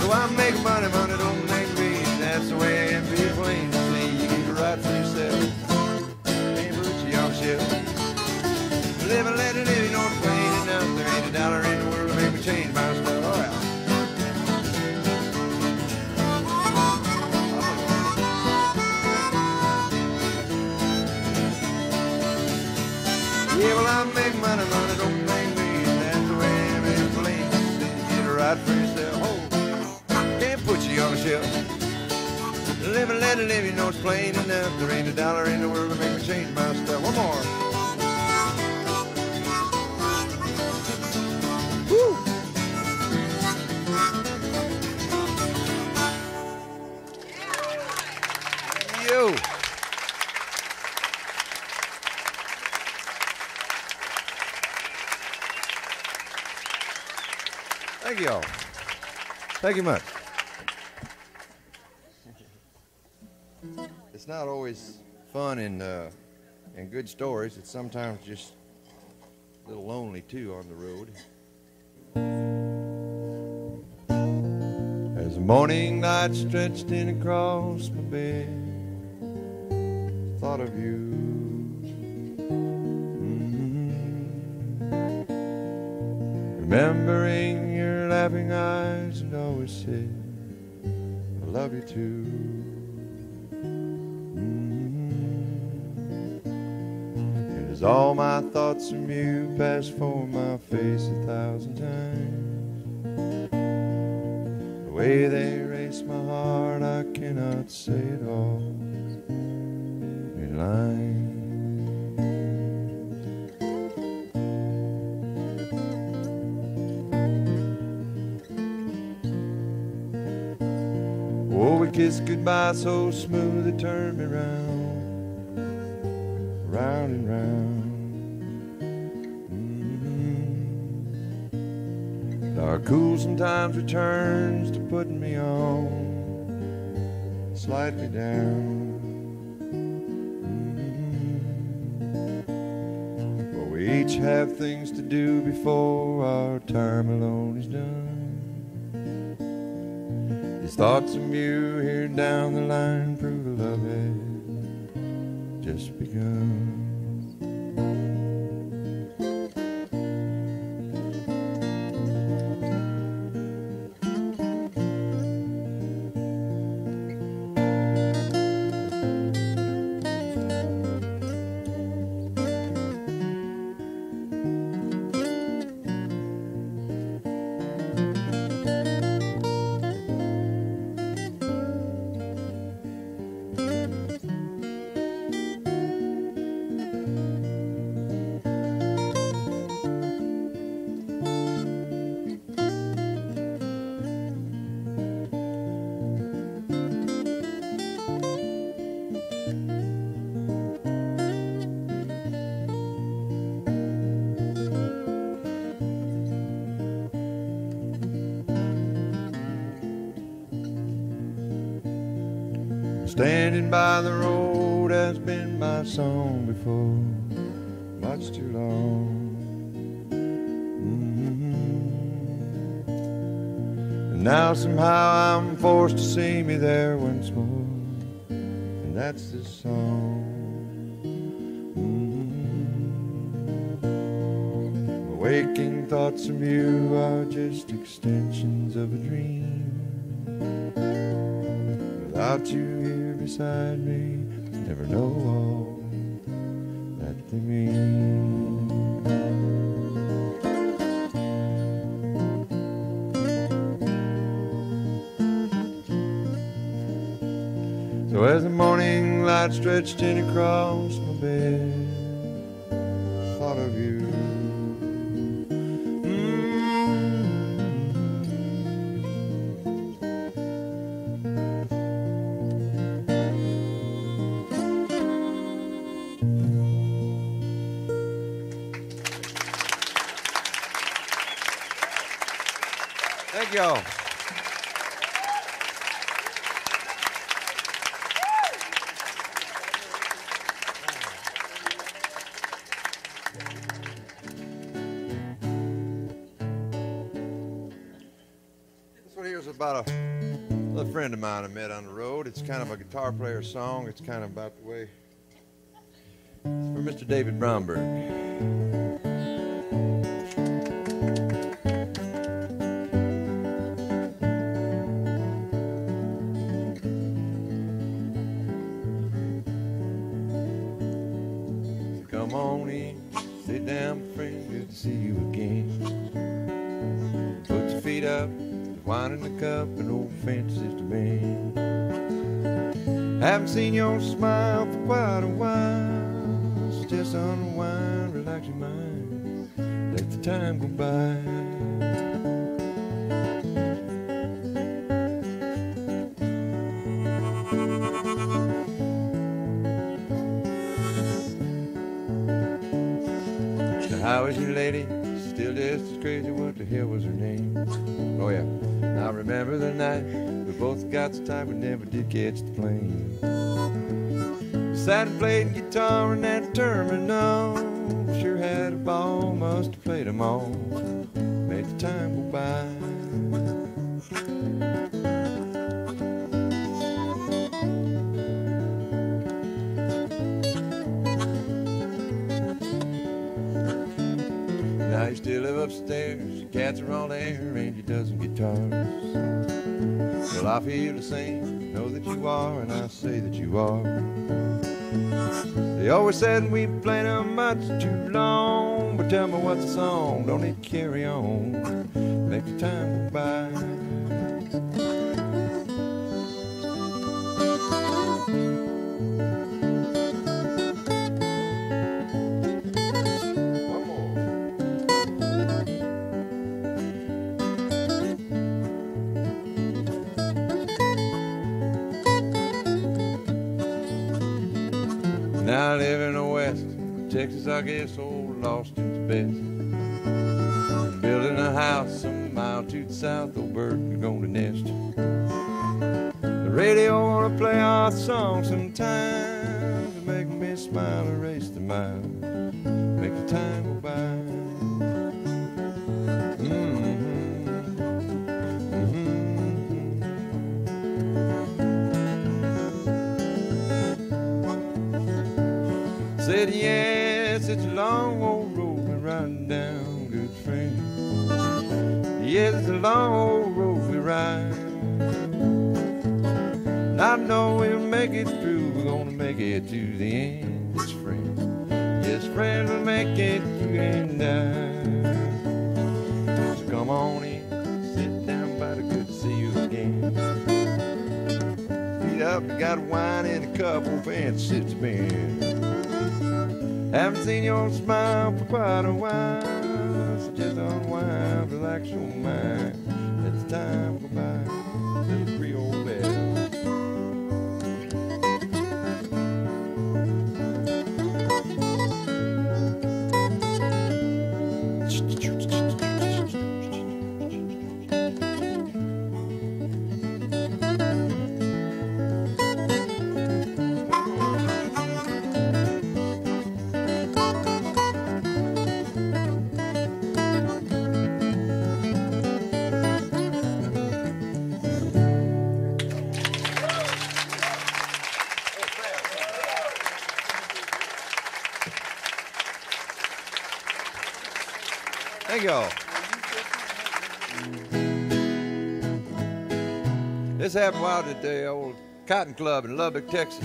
So I make money, money don't make me. That's the way I am, be plain to see. You get it right for yourself. Ain't put you on the shelf. Live and let it live, you know it's plain for yourself. Oh, can't put you on a ship. Live and let it live, you know it's plain enough. There ain't a dollar in the world to make me change my stuff. One more. Thank you much. It's not always fun and uh, and good stories. It's sometimes just a little lonely too on the road. As the morning light stretched in across my bed, thought of you. Remembering your laughing eyes and always said, I love you too. Mhm. And as all my thoughts of you pass for my face a thousand times, the way they race my heart, I cannot say it all in line. Oh, we kissed goodbye so smooth it turned me round, round and round. Mhm. Our cool sometimes returns to putting me on, slightly down. Mhm. For we each have things to do before our time alone is done. These thoughts of you here down the line prove love had just begun. Before, much too long. Mhm. And now somehow I'm forced to see me there once more, and that's the song. Mhm. My waking thoughts of you are just extensions of a dream. Without you here beside me, never know as the morning light stretched in across guitar player song. It's kind of about the way. It's for Mr. David Bromberg. How is your lady? Still just as crazy. What the hell was her name? Oh yeah. Now remember the night we both got so tight we never did catch the plane. Sat and played guitar in that terminal. Sure had a ball, must have played 'em all. Made the time go by. Upstairs, your cats are all there, and you dozen guitars. Well, I feel the same, know that you are, and I say that you are. They always said we played them much too long, but tell me what's the song? Don't it carry on? Make the time go by. Texas, I guess, old Austin's best. Building a house a mile to the south, old bird is gonna nest. The radio wanna play our song sometimes to make me smile, erase the mile, long old road we ride. And I know we'll make it through. We're gonna make it to the end, yes, friend. Yes, friend, we'll make it through and die. So come on in, sit down, buddy. Good to see you again. Feet up, got wine in a cup, fancy sits been. Haven't seen your smile for quite a while. So just unwind, relax your mind. Time Happened at the old Cotton Club in Lubbock, Texas.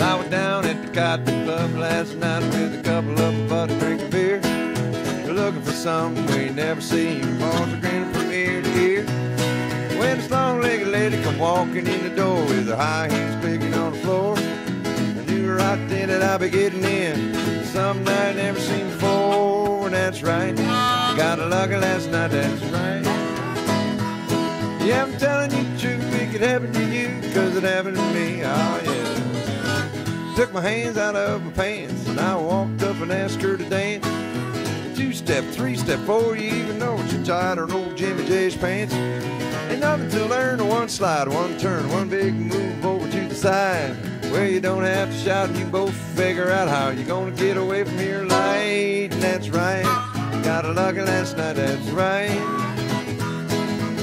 I was down at the Cotton Club last night with a couple of buddies drinking beer. Looking for something we never seen. Bars are grinning from ear to ear. When this long-legged lady come walking in the door with her high heels picking on the floor, right then that I'd be getting in. Something I'd never seen before, and that's right. Got lucky last night, that's right. Yeah, I'm telling you the truth, it could happen to you, cause it happened to me, oh yeah. Took my hands out of my pants, and I walked up and asked her to dance. Two step, three step, four, you even know what you're tied on old Jimmy J's pants. Ain't nothing to learn, one slide, one turn, one big move over to the side. Where you don't have to shout, and you both figure out how you're gonna get away from your light. And that's right, got a lucky last night, that's right.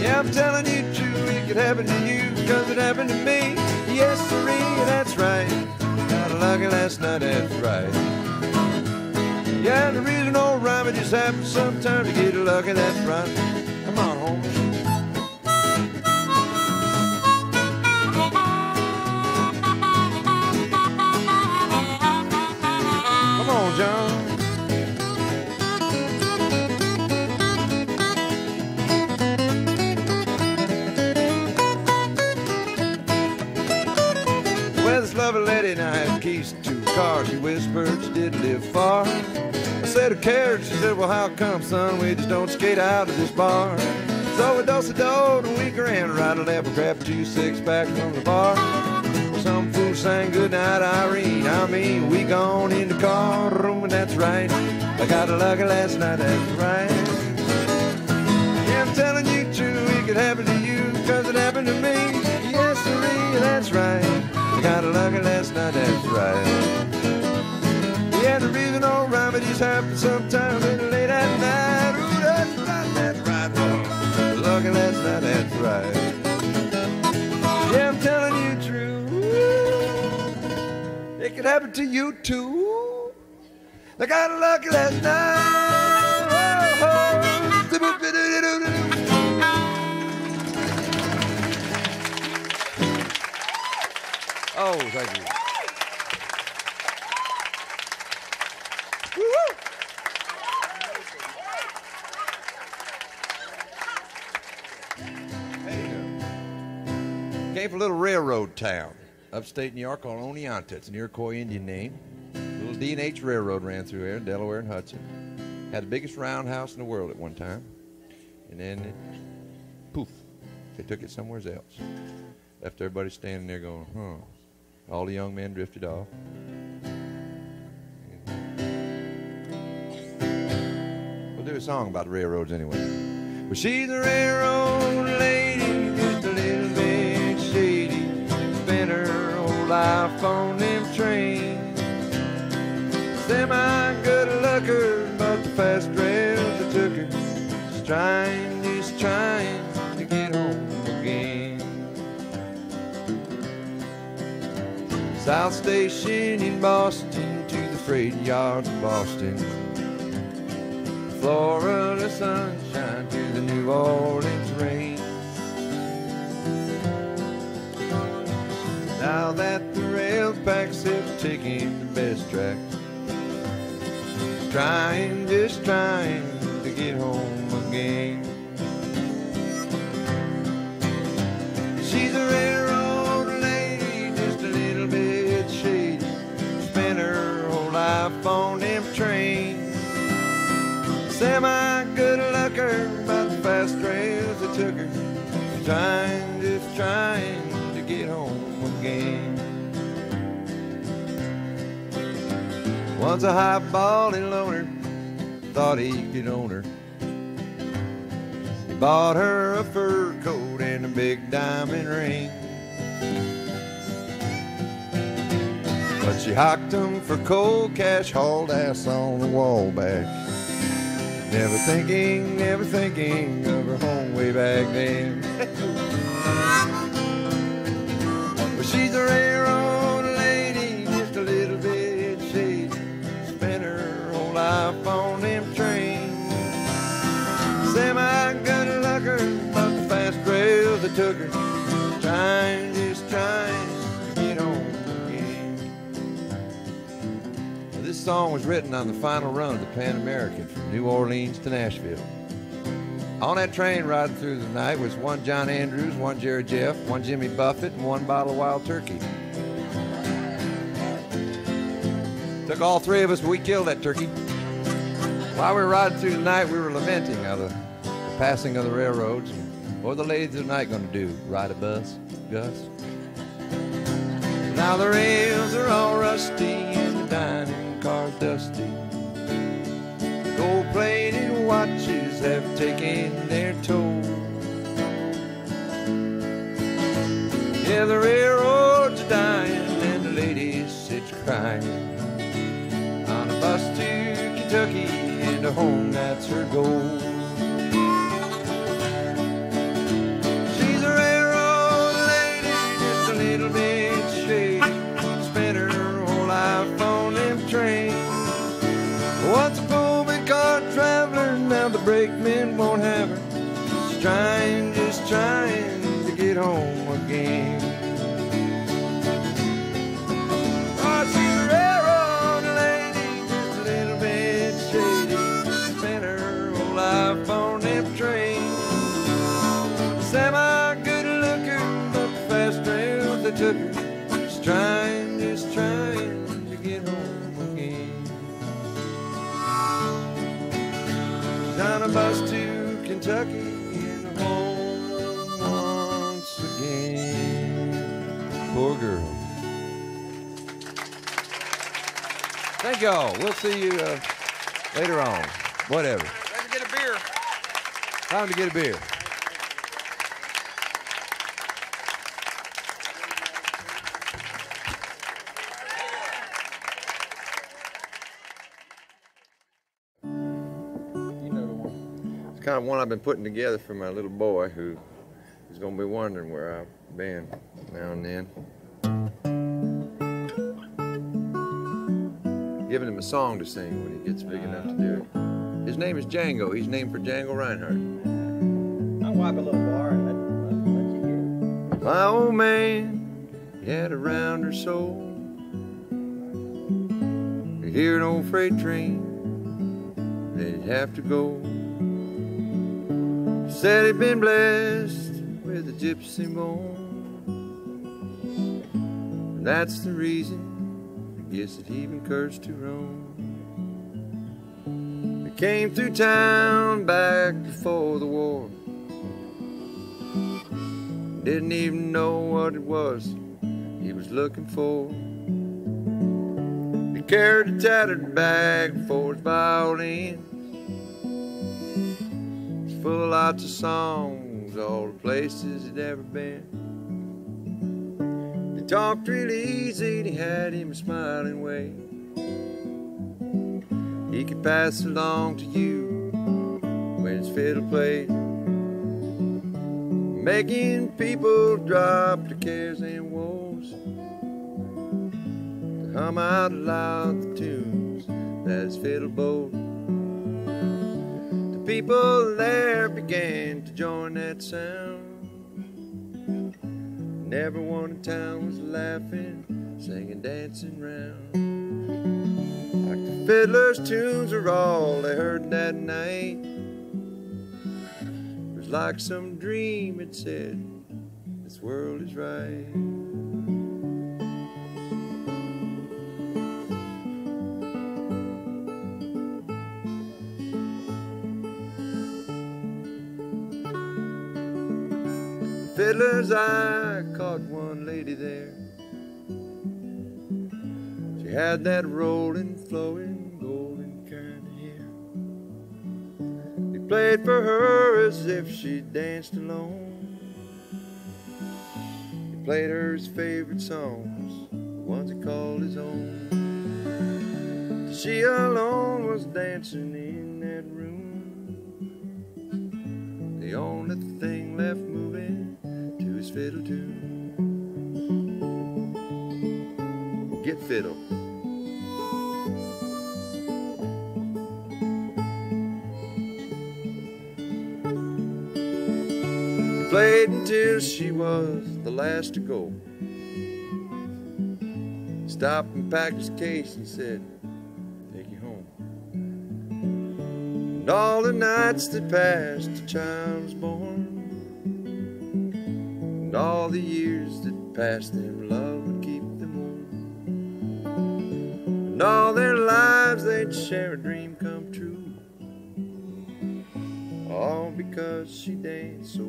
Yeah, I'm telling you true, it could happen to you, cause it happened to me. Yes, sirree, that's right. Got a lucky last night, that's right. Yeah, the reason old rhyme, it just happens sometimes to get a lucky, that's right. Come on, homie. East to her car. She whispered she didn't live far. I said, who cares? She said, well, how come, son? We just don't skate out of this bar. So we dose a do and we grand right a left, grab two six packs from the bar. Some fool sang goodnight, Irene. I mean, we gone in the car room, and that's right. I got a lucky last night, that's right. Yeah, I'm telling you true, it could happen to you, cause it happened to me. Yes, sirree, that's right. I got a lucky last night, that's right. Yeah, the reason all just happens sometimes in the late at night. Ooh, that's right, that's right. Oh, lucky last night, that's right. Yeah, I'm telling you true. It could happen to you too. I got a lucky last night. Oh, Oh, thank you. Came from a little railroad town, upstate New York called Oneonta. It's an Iroquois Indian name. little D&H railroad ran through there, Delaware and Hudson. Had the biggest roundhouse in the world at one time. And then, it, poof, they took it somewhere else. Left everybody standing there going, huh. All the young men drifted off. We'll do a song about railroads anyway. Well, she's a railroad lady, just a little bit shady. Spent her whole life on them trains. Semi good looker, but the fast rails that took her. Just trying, just trying South Station in Boston to the freight yards of Boston. Florida sunshine to the New Orleans rain. Now that the rail packs have taken the best track, trying, just trying to get home again. She's a railroad Semi good looker, about the fast rails that took her. Trying, just trying to get home again. Once a high-balling loner thought he could own her. He bought her a fur coat and a big diamond ring. But she hocked him for cold cash, hauled ass on the Wabash. Never thinking, never thinking of her home way back then. well, she's a railroad lady, just a little bit shady. Spent her whole life on them trains. Semi good lucker, but the fast rails that took her. Trying song was written on the final run of the Pan American from New Orleans to Nashville. On that train riding through the night was one John Andrews, one Jerry Jeff, one Jimmy Buffett, and one bottle of wild turkey. Took all three of us, but we killed that turkey. While we were riding through the night, we were lamenting how the, the passing of the railroads. What are the ladies of the night going to do? Ride a bus, Gus? Now the rails are all rusty and the dining car's dusty. Gold-plated watches have taken their toll. Yeah, the railroads dying and the ladies sit crying on a bus to Kentucky and a home that's her goal. Brakemen won't have her. She's trying, just trying to get home Kentucky in home once again. Poor girl. Thank y'all. We'll see you uh, later on. Whatever. Let me get a beer. Time to get a beer. One. It's kind of one I've been putting together for my little boy who is going to be wondering where I've been now and then. Giving him a song to sing when he gets big enough to do it. His name is Django. He's named for Django Reinhardt. I'll wipe a little bar and let, let, let you hear. My old man, he had a rounder soul. You hear an old freight train, then he'd have to go. Said he'd been blessed with a gypsy bone. And that's the reason, I guess, that he even cursed to roam. He came through town back before the war. Didn't even know what it was he was looking for. He carried a tattered bag for his violin. Full of lots of songs, all the places he'd ever been. He talked really easy and he had him a smiling way. He could pass along to you when his fiddle played making people drop their cares and woes to hum out loud the tunes that his fiddle bowed. People there began to join that sound, and everyone in town was laughing, singing, dancing round. Like the fiddler's tunes were all they heard that night. It was like some dream had said, This world is right. Fiddler's eye caught one lady there. She had that rolling, flowing, golden of hair. He played for her as if she danced alone. He played her his favorite songs, the ones he called his own. She alone was dancing in that room. The only thing left moving to his fiddle tune. Get fiddle. Played until she was the last to go. Stopped and packed his case and said, And all the nights that passed, the child was born. And all the years that passed them, love would keep them warm. And all their lives they'd share a dream come true. All because she danced so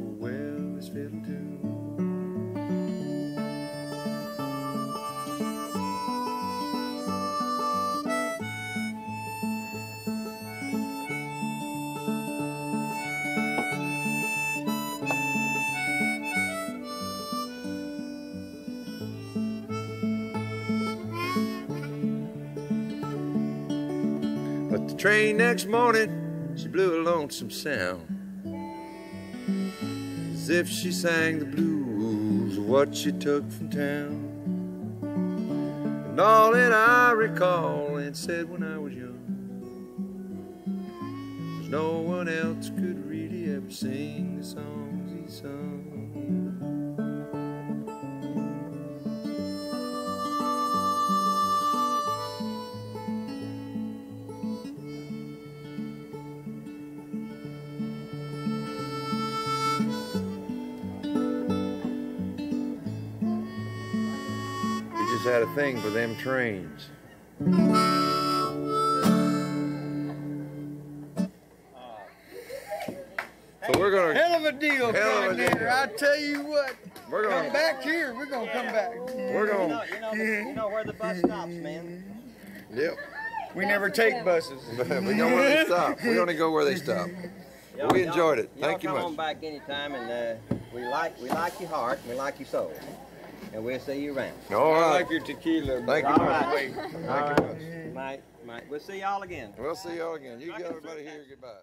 Next morning, she blew a lonesome sound. As if she sang the blues what she took from town. And all that I recall and said when I was young was no one else could really ever sing the songs he sung. Thing for them trains. So we're gonna Hell of a deal, Hell of a deal. I tell you what, we're gonna come back here. We're gonna come back. we're gonna you know, you know where the bus stops, man. yep. We never take buses. we go where they stop. We only go where they stop. Y'all- We enjoyed it. y'all Thank you come on back anytime, and uh, we like we like your heart, we like your soul, and we'll see you around. All I like your tequila. Thank you All much. right. Thank you much. Might, might. We'll see y'all again. We'll see y'all again. You got everybody here. Goodbye.